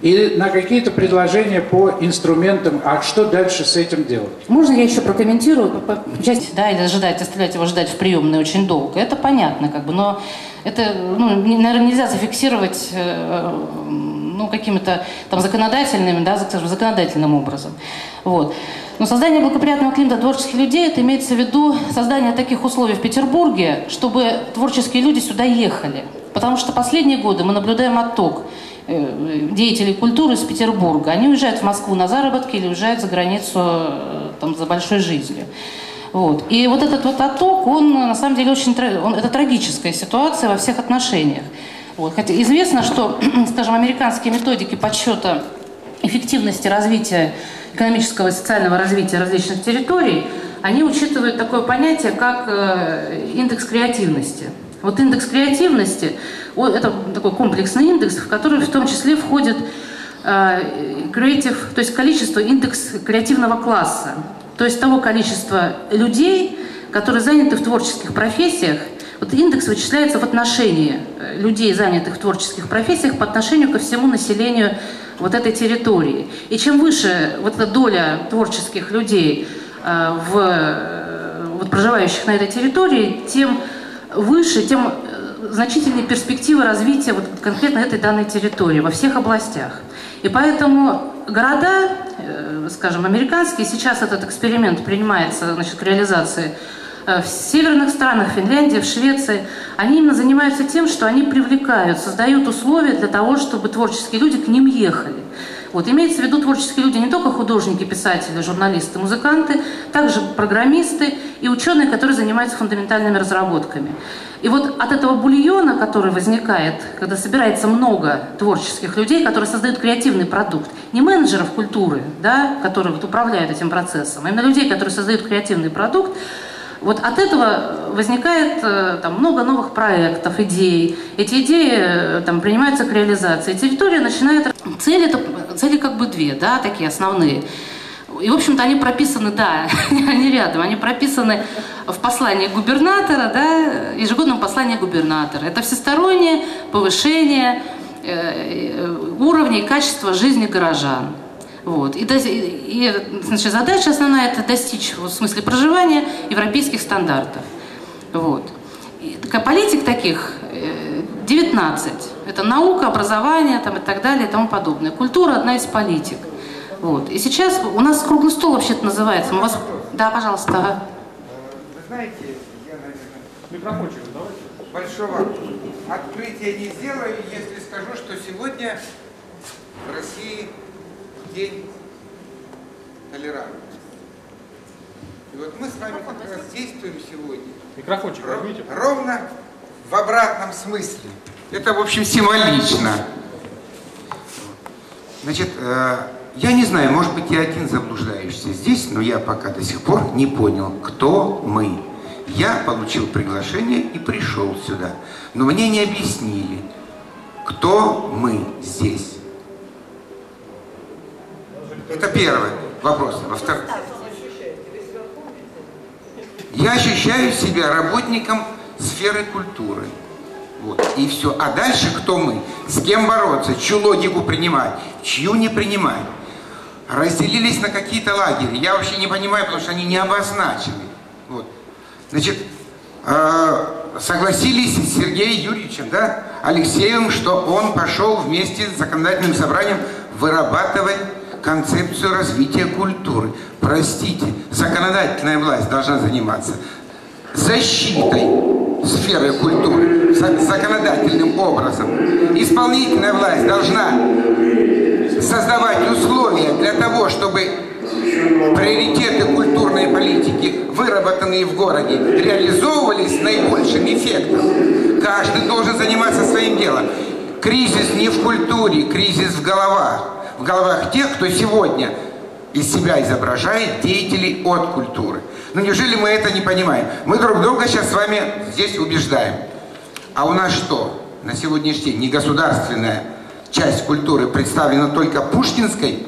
[SPEAKER 2] и на какие-то предложения по инструментам, а что дальше с этим делать?
[SPEAKER 3] Можно я еще прокомментирую? Часть, да, или ожидать, оставлять его ждать в приемной очень долго. Это понятно, как бы, но это, ну, наверное, нельзя зафиксировать э, ну, какими-то там законодательными, да, законодательным образом. Вот. Но создание благоприятного климата творческих людей, это имеется в виду создание таких условий в Петербурге, чтобы творческие люди сюда ехали. Потому что последние годы мы наблюдаем отток э, деятелей культуры из Петербурга. Они уезжают в Москву на заработки или уезжают за границу э, там, за большой жизнью. Вот. И вот этот вот отток, он на самом деле очень... Он, это трагическая ситуация во всех отношениях. Вот. Хотя известно, что, (clears throat) скажем, американские методики подсчета эффективности развития экономического и социального развития различных территорий, они учитывают такое понятие, как э, индекс креативности. Вот индекс креативности – это такой комплексный индекс, в который в том числе входит креатив, то есть количество, индекс креативного класса, то есть того количества людей, которые заняты в творческих профессиях. Вот индекс вычисляется в отношении э, людей, занятых в творческих профессиях, по отношению ко всему населению вот этой территории. И чем выше вот эта доля творческих людей э, в, э, вот, проживающих на этой территории, тем выше, тем значительнее перспективы развития вот конкретно этой данной территории во всех областях. И поэтому города, скажем, американские, сейчас этот эксперимент принимается значит, к реализации в северных странах, Финляндии, в Швеции, они именно занимаются тем, что они привлекают, создают условия для того, чтобы творческие люди к ним ехали. Вот, имеется в виду творческие люди не только художники, писатели, журналисты, музыканты, также программисты и ученые, которые занимаются фундаментальными разработками. И вот от этого бульона, который возникает, когда собирается много творческих людей, которые создают креативный продукт, не менеджеров культуры, да, которые вот управляют этим процессом, а именно людей, которые создают креативный продукт, вот от этого возникает э, там, много новых проектов, идей. Эти идеи э, там, принимаются к реализации. Территория начинает... Цели, это, цели как бы две, да, такие основные. И, в общем-то, они прописаны, да, (laughs) они рядом, они прописаны в послании губернатора, да, ежегодном послании губернатора. Это всестороннее повышение э, уровня и качества жизни горожан. Вот. И, и значит, задача основная – это достичь, вот, в смысле проживания, европейских стандартов. Вот. И, политик таких 19. Э, это наука, образование там, и так далее и тому подобное. Культура – одна из политик. Вот. И сейчас у нас круглый стол вообще-то называется. Мы вас... Да, пожалуйста.
[SPEAKER 6] Вы знаете, я, наверное, микрофончик давайте. Большого открытия не сделаю, если скажу, что сегодня в России день толерантности. И вот мы с вами как раз действуем сегодня.
[SPEAKER 7] Микрофончик возьмите.
[SPEAKER 6] Ровно в обратном смысле. Это, в общем, символично. Значит, э, я не знаю, может быть, я один заблуждающийся здесь, но я пока до сих пор не понял, кто мы. Я получил приглашение и пришел сюда. Но мне не объяснили, кто мы здесь. Это первый вопрос. Во-вторых, я ощущаю себя работником сферы культуры. Вот. И все. А дальше кто мы? С кем бороться? Чью логику принимать? Чью не принимать? Разделились на какие-то лагеря. Я вообще не понимаю, потому что они не обозначены. Вот. Значит, э, согласились с Сергеем Юрьевичем, да, Алексеевым, что он пошел вместе с законодательным собранием вырабатывать концепцию развития культуры. Простите, законодательная власть должна заниматься защитой сферы культуры законодательным образом. Исполнительная власть должна создавать условия для того, чтобы приоритеты культурной политики, выработанные в городе, реализовывались с наибольшим эффектом. Каждый должен заниматься своим делом. Кризис не в культуре, кризис в головах. В головах тех, кто сегодня из себя изображает деятелей от культуры. Но ну, неужели мы это не понимаем? Мы друг друга сейчас с вами здесь убеждаем. А у нас что? На сегодняшний день негосударственная часть культуры представлена только Пушкинской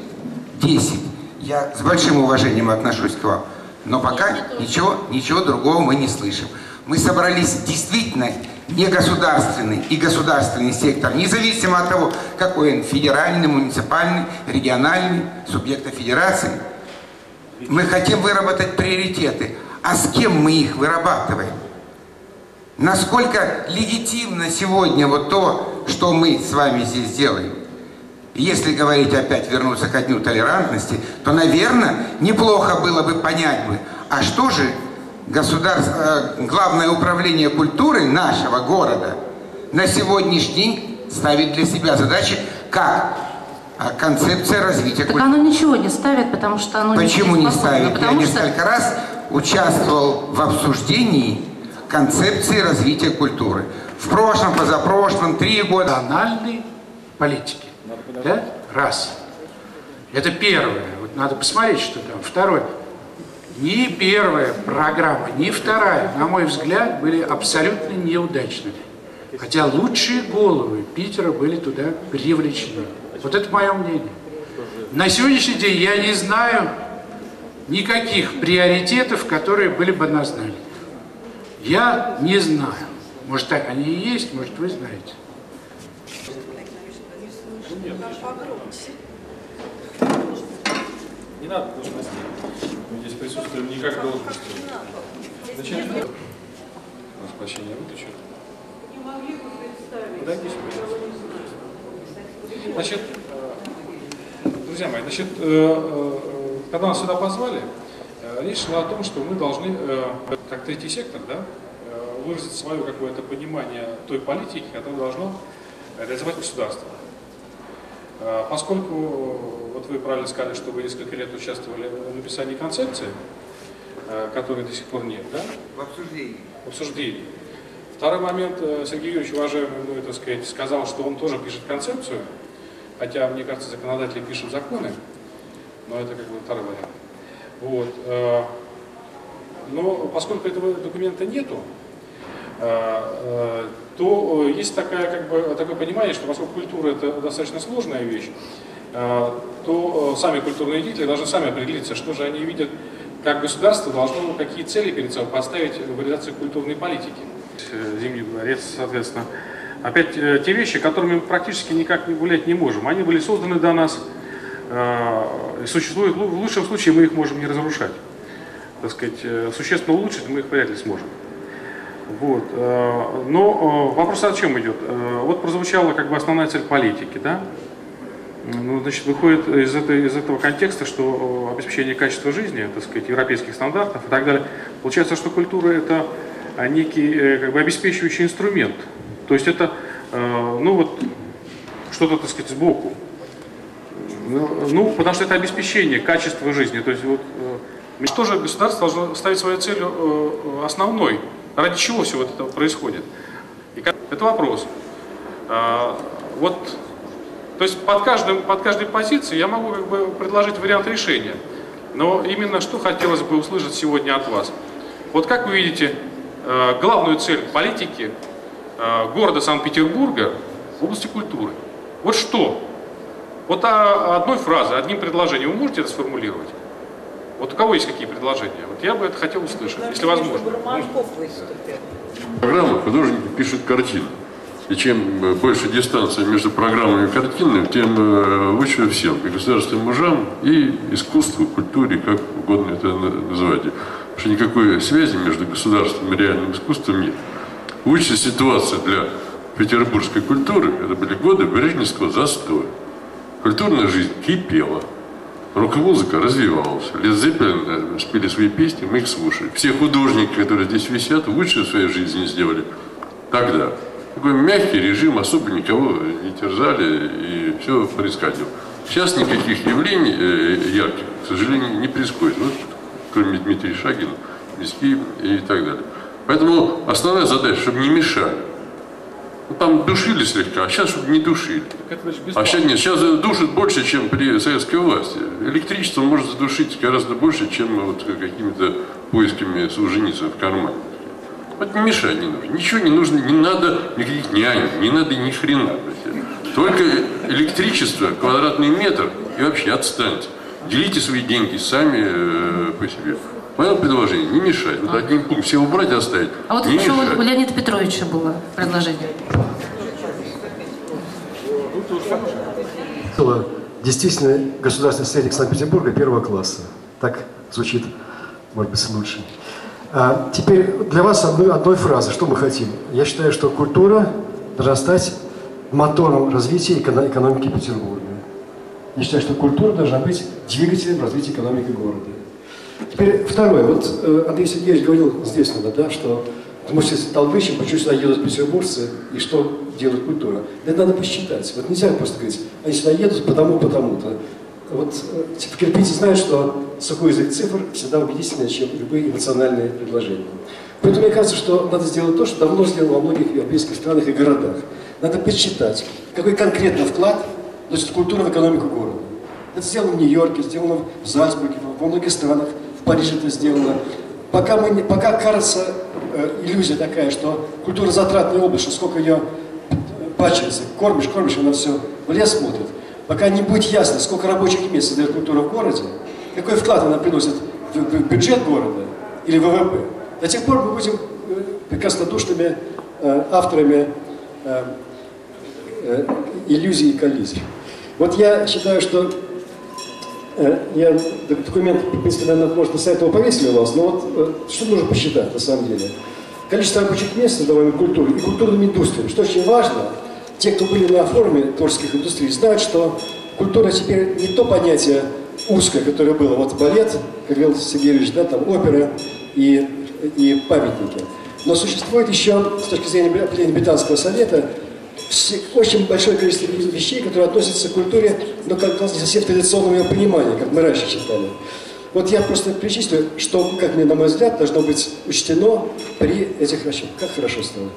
[SPEAKER 6] 10. Я с большим уважением отношусь к вам. Но пока ничего, ничего другого мы не слышим. Мы собрались действительно негосударственный и государственный сектор, независимо от того, какой он федеральный, муниципальный, региональный, субъекта федерации. Мы хотим выработать приоритеты. А с кем мы их вырабатываем? Насколько легитимно сегодня вот то, что мы с вами здесь делаем? Если говорить опять, вернуться к дню толерантности, то, наверное, неплохо было бы понять бы, а что же государство, э, главное управление культуры нашего города на сегодняшний день ставит для себя задачи, как а, концепция развития
[SPEAKER 3] так культуры. оно ничего не ставит, потому что оно
[SPEAKER 6] Почему
[SPEAKER 3] не,
[SPEAKER 6] не ставит?
[SPEAKER 3] Потому
[SPEAKER 6] Я что... несколько раз участвовал в обсуждении концепции развития культуры. В прошлом, позапрошлом, три года.
[SPEAKER 2] Национальной политики. Да? Раз. Это первое. Вот надо посмотреть, что там. Второе. Ни первая программа, ни вторая, на мой взгляд, были абсолютно неудачными. Хотя лучшие головы Питера были туда привлечены. Вот это мое мнение. На сегодняшний день я не знаю никаких приоритетов, которые были бы назначены. Я не знаю. Может, так они и есть, может, вы знаете.
[SPEAKER 7] Не надо присутствуем не как должности. Зачем? Нас прощение выключат. Не могли бы представить. Значит, э, друзья мои, значит, э, э, когда нас сюда позвали, речь шла о том, что мы должны, как третий сектор, да, выразить свое какое-то понимание той политики, которую должно реализовать государство. Поскольку, вот вы правильно сказали, что вы несколько лет участвовали в написании концепции, которой до сих пор нет, да?
[SPEAKER 6] В обсуждении.
[SPEAKER 7] В обсуждении. Второй момент, Сергей Юрьевич, уважаемый, ну, так сказать, сказал, что он тоже пишет концепцию, Хотя, мне кажется, законодатели пишут законы, но это как бы второй вариант. Вот. Э, но поскольку этого документа нету, э, э, то есть такая, как бы, такое понимание, что поскольку культура это достаточно сложная вещь, то сами культурные деятели должны сами определиться, что же они видят, как государство должно, какие цели перед собой поставить в реализации культурной политики. Зимний дворец, соответственно, Опять э, те вещи, которыми мы практически никак не гулять не можем, они были созданы до нас, э, существуют, в лучшем случае мы их можем не разрушать. Так сказать, э, существенно улучшить мы их вряд ли сможем. Вот. Но вопрос о чем идет? Вот прозвучала как бы основная цель политики, да? Ну, значит, выходит из, этой, из этого контекста, что обеспечение качества жизни, так сказать, европейских стандартов и так далее. Получается, что культура это некий как бы обеспечивающий инструмент то есть это, э, ну вот, что-то, так сказать, сбоку. Ну, ну, потому что это обеспечение качества жизни. То есть вот, э, тоже государство должно ставить свою цель э, основной. Ради чего все вот это происходит? И это вопрос. Вот, то есть под, каждым, под каждой позицией я могу как бы предложить вариант решения. Но именно что хотелось бы услышать сегодня от вас. Вот как вы видите главную цель политики Э, города Санкт-Петербурга в области культуры. Вот что? Вот одной фразой, одним предложением вы можете это сформулировать? Вот у кого есть какие предложения? Вот я бы это хотел услышать, если возможно.
[SPEAKER 8] Программа художники пишут картины. И чем э, больше дистанция между программой и картиной, тем э, лучше всем. И государственным мужам, и искусству, культуре, как угодно это называйте. Потому что никакой связи между государством и реальным искусством нет. Лучшая ситуация для петербургской культуры – это были годы Брежневского застоя. Культурная жизнь кипела. рок-музыка развивалась. Лед Зеппелин э, спели свои песни, мы их слушали. Все художники, которые здесь висят, лучше в своей жизни сделали тогда. Такой мягкий режим, особо никого не терзали, и все происходило. Сейчас никаких явлений э, ярких, к сожалению, не происходит. Вот, кроме Дмитрия Шагина, Миски и так далее. Поэтому основная задача, чтобы не мешали. Ну, там душили слегка, а сейчас чтобы не душили. А сейчас нет, сейчас душат больше, чем при советской власти. Электричество может задушить гораздо больше, чем вот какими-то поисками Солженицына в кармане. Вот не мешать не нужно. Ничего не нужно, не надо никаких нянь, не надо ни хрена. Только электричество, квадратный метр и вообще отстаньте. Делите свои деньги сами э, по себе. Мое предложение не мешать. Вот один пункт все убрать и оставить.
[SPEAKER 3] А вот
[SPEAKER 8] не
[SPEAKER 3] еще
[SPEAKER 8] мешать.
[SPEAKER 3] вот у Леонида Петровича было предложение.
[SPEAKER 9] было действительно государственный советник Санкт-Петербурга первого класса. Так звучит, может быть, лучше. А теперь для вас одной, одной фразы, что мы хотим. Я считаю, что культура должна стать мотором развития эконо- экономики Петербурга. Я считаю, что культура должна быть двигателем развития экономики города. Теперь второе. Вот э, Андрей Сергеевич говорил здесь, надо, да, что мы все толдычим, почему сюда едут петербуржцы и что делает культура. Это надо посчитать. Вот нельзя просто говорить, они сюда едут потому, потому-то. Вот э, в Кирпите знают, что сухой язык цифр всегда убедительнее, чем любые эмоциональные предложения. Поэтому мне кажется, что надо сделать то, что давно сделано во многих европейских странах и городах. Надо посчитать, какой конкретно вклад вносит культура в экономику города. Это сделано в Нью-Йорке, сделано в Зальцбурге, во многих странах, в Париже это сделано. Пока, мы не, пока кажется э, иллюзия такая, что культура затратная область, что сколько ее пачется, кормишь, кормишь, она все в лес смотрит. Пока не будет ясно, сколько рабочих мест создает культура в городе, какой вклад она приносит в, бюджет города или ВВП, до тех пор мы будем э, прекраснодушными э, авторами э, иллюзий и коллизий. Вот я считаю, что я документ, в принципе, наверное, может, на сайт его повесили у вас, но вот что нужно посчитать на самом деле? Количество рабочих мест, создаваемых культурой и культурными индустриями, что очень важно, те, кто были на форуме творческих индустрий, знают, что культура теперь не то понятие узкое, которое было. Вот балет, как говорил Сергеевич, да, там опера и, и памятники. Но существует еще, с точки зрения британского совета, очень большое количество вещей, которые относятся к культуре, но как раз не совсем традиционного ее понимания, как мы раньше считали. Вот я просто перечислю, что, как мне, на мой взгляд, должно быть учтено при этих расчетах. Как хорошо стало.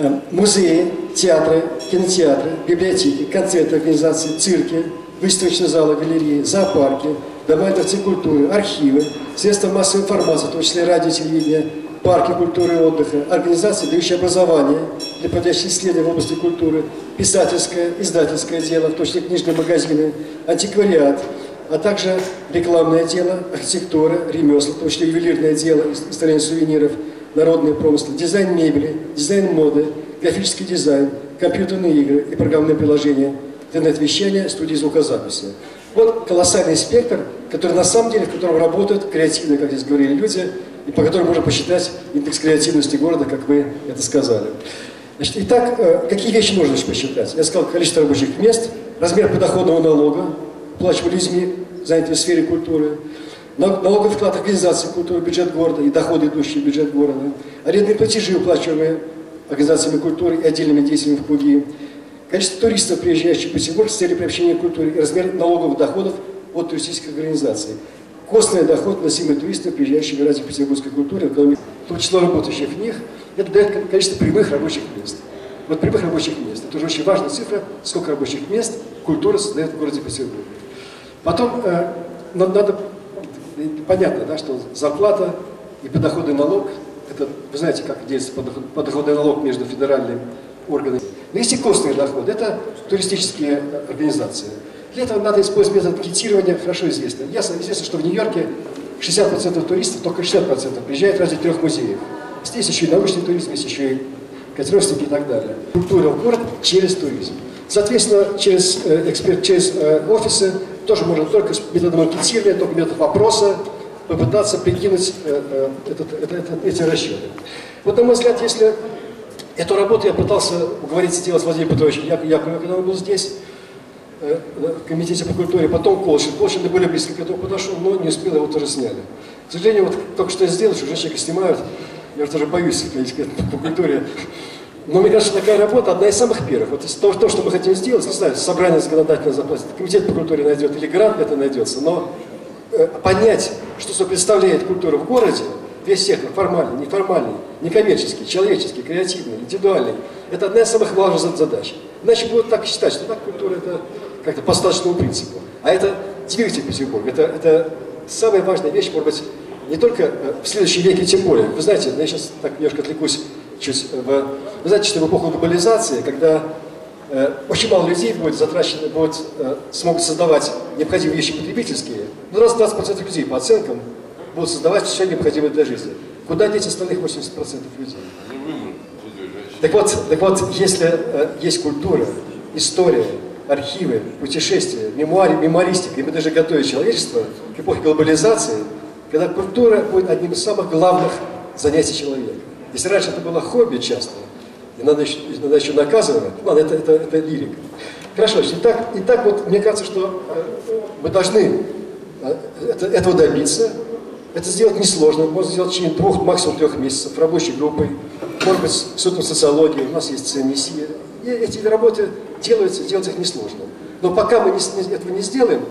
[SPEAKER 9] Э, Музеи, театры, кинотеатры, библиотеки, концерты, организации, цирки, выставочные залы, галереи, зоопарки, дома и культуры, архивы, средства массовой информации, в том числе радио, телевидение, парки культуры и отдыха, организации, дающие образование для проводящих исследований в области культуры, писательское, издательское дело, в том числе книжные магазины, антиквариат, а также рекламное дело, архитектура, ремесла, в том числе ювелирное дело, строение сувениров, народные промыслы, дизайн мебели, дизайн моды, графический дизайн, компьютерные игры и программные приложения, интернет-вещание, студии звукозаписи. Вот колоссальный спектр, который на самом деле, в котором работают креативные, как здесь говорили люди, и по которому можно посчитать индекс креативности города, как вы это сказали. Значит, итак, э, какие вещи нужно посчитать? Я сказал, количество рабочих мест, размер подоходного налога, плачиваемого людьми, занятыми в сфере культуры, налоговый вклад организации культуры в бюджет города и доходы, идущие в бюджет города, арендные платежи, уплачиваемые организациями культуры и отдельными деятелями в КУГИ, количество туристов, приезжающих в Петербург с целью приобщения к культуре и размер налоговых доходов от туристических организаций. Костный доход, носимый туристов, приезжающих ради петербургской культуры, то число работающих в них, это дает количество прямых рабочих мест. Вот прямых рабочих мест. Это уже очень важная цифра, сколько рабочих мест культура создает в городе Петербурге. Потом э, надо, понятно, да, что зарплата и подоходный налог, это, вы знаете, как делится подоход- подоходный налог между федеральными органами. Но есть и костный доход, это туристические организации. Для этого надо использовать метод анкетирования, хорошо известно. Ясно, известно, что в Нью-Йорке 60% туристов, только 60% приезжают ради трех музеев. Здесь еще и научный туризм, есть еще и котировщики и так далее. Культура в город через туризм. Соответственно, через, э, эксперт, через э, офисы тоже можно только с методом анкетирования, только метод вопроса попытаться прикинуть э, э, этот- это- эти расчеты. Вот, на мой взгляд, если эту работу я пытался уговорить сделать Владимир Петрович Як- Яковлев, когда он был здесь, э, в комитете по культуре, потом Колшин. Колшин более близко к этому подошел, но не успел, его тоже сняли. К сожалению, вот только что я сделал, что уже человека снимают, я тоже боюсь ходить по культуре. Но мне кажется, такая работа одна из самых первых. Вот то, то, что мы хотим сделать, не знаю, собрание законодательно заплатит, комитет по культуре найдет или грант это найдется, но э, понять, что собой представляет культура в городе, весь сектор, формальный, неформальный, некоммерческий, человеческий, креативный, индивидуальный, это одна из самых важных задач. Иначе будут так считать, что так культура это как-то по статичному принципу. А это двигатель Петербурга, это, это самая важная вещь, может быть, не только э, в следующем веке, тем более. Вы знаете, я сейчас так немножко отвлекусь. Вы знаете, что в эпоху глобализации, когда э, очень мало людей будет затрачено, будет, э, смогут создавать необходимые вещи потребительские, ну, раз 20% людей, по оценкам, будут создавать все необходимое для жизни. Куда деть остальных 80% людей? Так вот, так вот если э, есть культура, история, архивы, путешествия, мемуари, мемуаристика, и мы даже готовим человечество к эпохе глобализации, когда культура будет одним из самых главных занятий человека. Если раньше это было хобби часто, и надо еще, надо еще наказывать, ладно, это, это, это лирика. Хорошо, итак, итак, вот мне кажется, что э, мы должны э, это, этого добиться. Это сделать несложно, можно сделать в течение двух, максимум трех месяцев, рабочей группой, может быть, с учетом социологии, у нас есть миссия. И эти работы делаются, делать их несложно. Но пока мы не, этого не сделаем,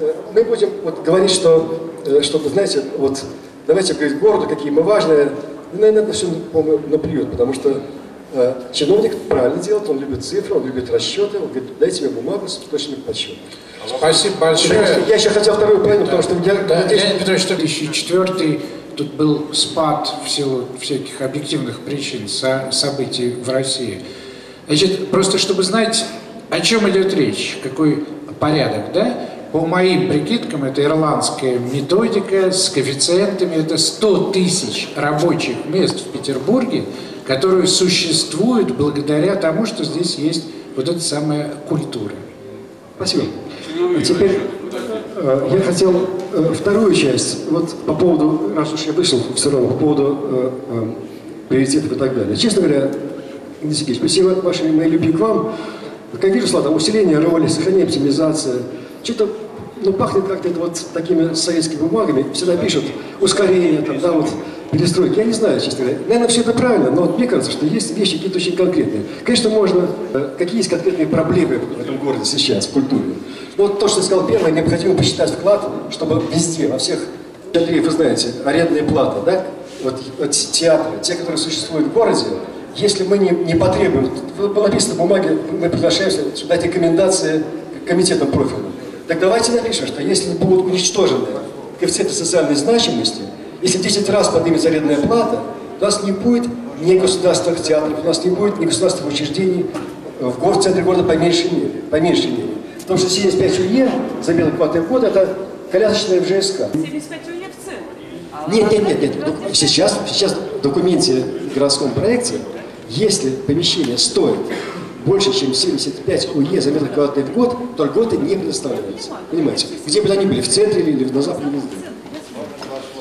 [SPEAKER 9] э, мы будем вот говорить, что, что знаете, вот давайте говорить городу, какие мы важные, и, наверное, это все, по-моему, потому что э, чиновник правильно делает, он любит цифры, он любит расчеты, он говорит, дайте мне бумагу с точными подсчетами.
[SPEAKER 2] Спасибо большое.
[SPEAKER 9] Я еще хотел вторую половину, потому что я...
[SPEAKER 2] Да,
[SPEAKER 9] надеюсь...
[SPEAKER 2] Леонид Петрович, 2004 тут был спад в силу всяких объективных причин со, событий в России. Значит, просто чтобы знать, о чем идет речь, какой порядок, да? По моим прикидкам, это ирландская методика с коэффициентами, это 100 тысяч рабочих мест в Петербурге, которые существуют благодаря тому, что здесь есть вот эта самая культура.
[SPEAKER 9] Спасибо. А теперь э, я хотел э, вторую часть, вот по поводу, раз уж я вышел все равно, по поводу э, э, приоритетов и так далее. Честно говоря, Сергеевич, спасибо вашей моей любви к вам. Как вижу, слава, усиление роли, сохранение оптимизация – что-то, ну, пахнет как-то это вот такими советскими бумагами, всегда пишут ускорение, там, да, вот, перестройки. Я не знаю, честно говоря. Наверное, все это правильно, но вот мне кажется, что есть вещи какие-то очень конкретные. Конечно, можно, э, какие есть конкретные проблемы в этом городе сейчас, в культуре. Ну, вот то, что я сказал первое, необходимо посчитать вклад, чтобы везде, во всех, Андреев, вы знаете, арендные платы, да, вот, вот театры, те, которые существуют в городе, если мы не, не потребуем, было написано в бумаге, мы приглашаем дать рекомендации комитетам профильным. Так давайте напишем, что если будут уничтожены коэффициенты социальной значимости, если в 10 раз поднимется арендная плата, у нас не будет ни государственных театров, у нас не будет ни государственных учреждений в, город, в центре города по меньшей мере. По меньшей мере. Потому что 75 УЕ за белый квадратный год это колясочная ВЖСК.
[SPEAKER 10] 75 УЕ в центре?
[SPEAKER 9] Нет, нет, нет, нет. Сейчас, сейчас в документе в городском проекте, если помещение стоит больше, чем 75 УЕ за метр квадратный в год, то льготы не предоставляются. Понимаете? Где бы они были, в центре или на западе, везде.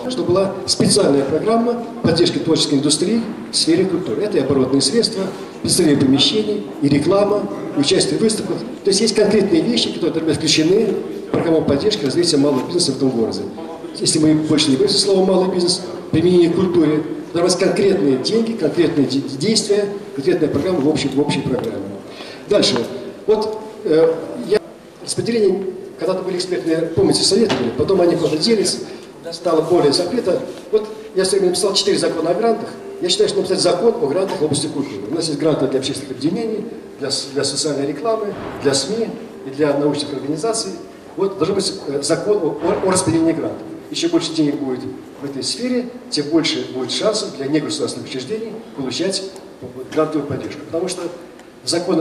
[SPEAKER 9] Что была специальная программа поддержки творческой индустрии в сфере культуры. Это и оборотные средства, представление помещений, и реклама, и участие в выставках. То есть есть конкретные вещи, которые, например, включены в программу поддержки развития малого бизнеса в этом городе. Если мы больше не говорим слово «малый бизнес», применение к культуре, нас конкретные деньги, конкретные действия, конкретная программа в общей, в общей программе. Дальше. Вот э, я распределение, когда-то были экспертные, помните, советы были, потом они куда делись, стало более закрыто. Вот я сегодня написал четыре закона о грантах. Я считаю, что написать закон о грантах в области культуры. У нас есть гранты для общественных объединений, для, для социальной рекламы, для СМИ и для научных организаций. Вот должен быть э, закон о, о распределении грантов. Еще больше денег будет в этой сфере, тем больше будет шансов для негосударственных учреждений получать грантовую поддержку. Потому что закон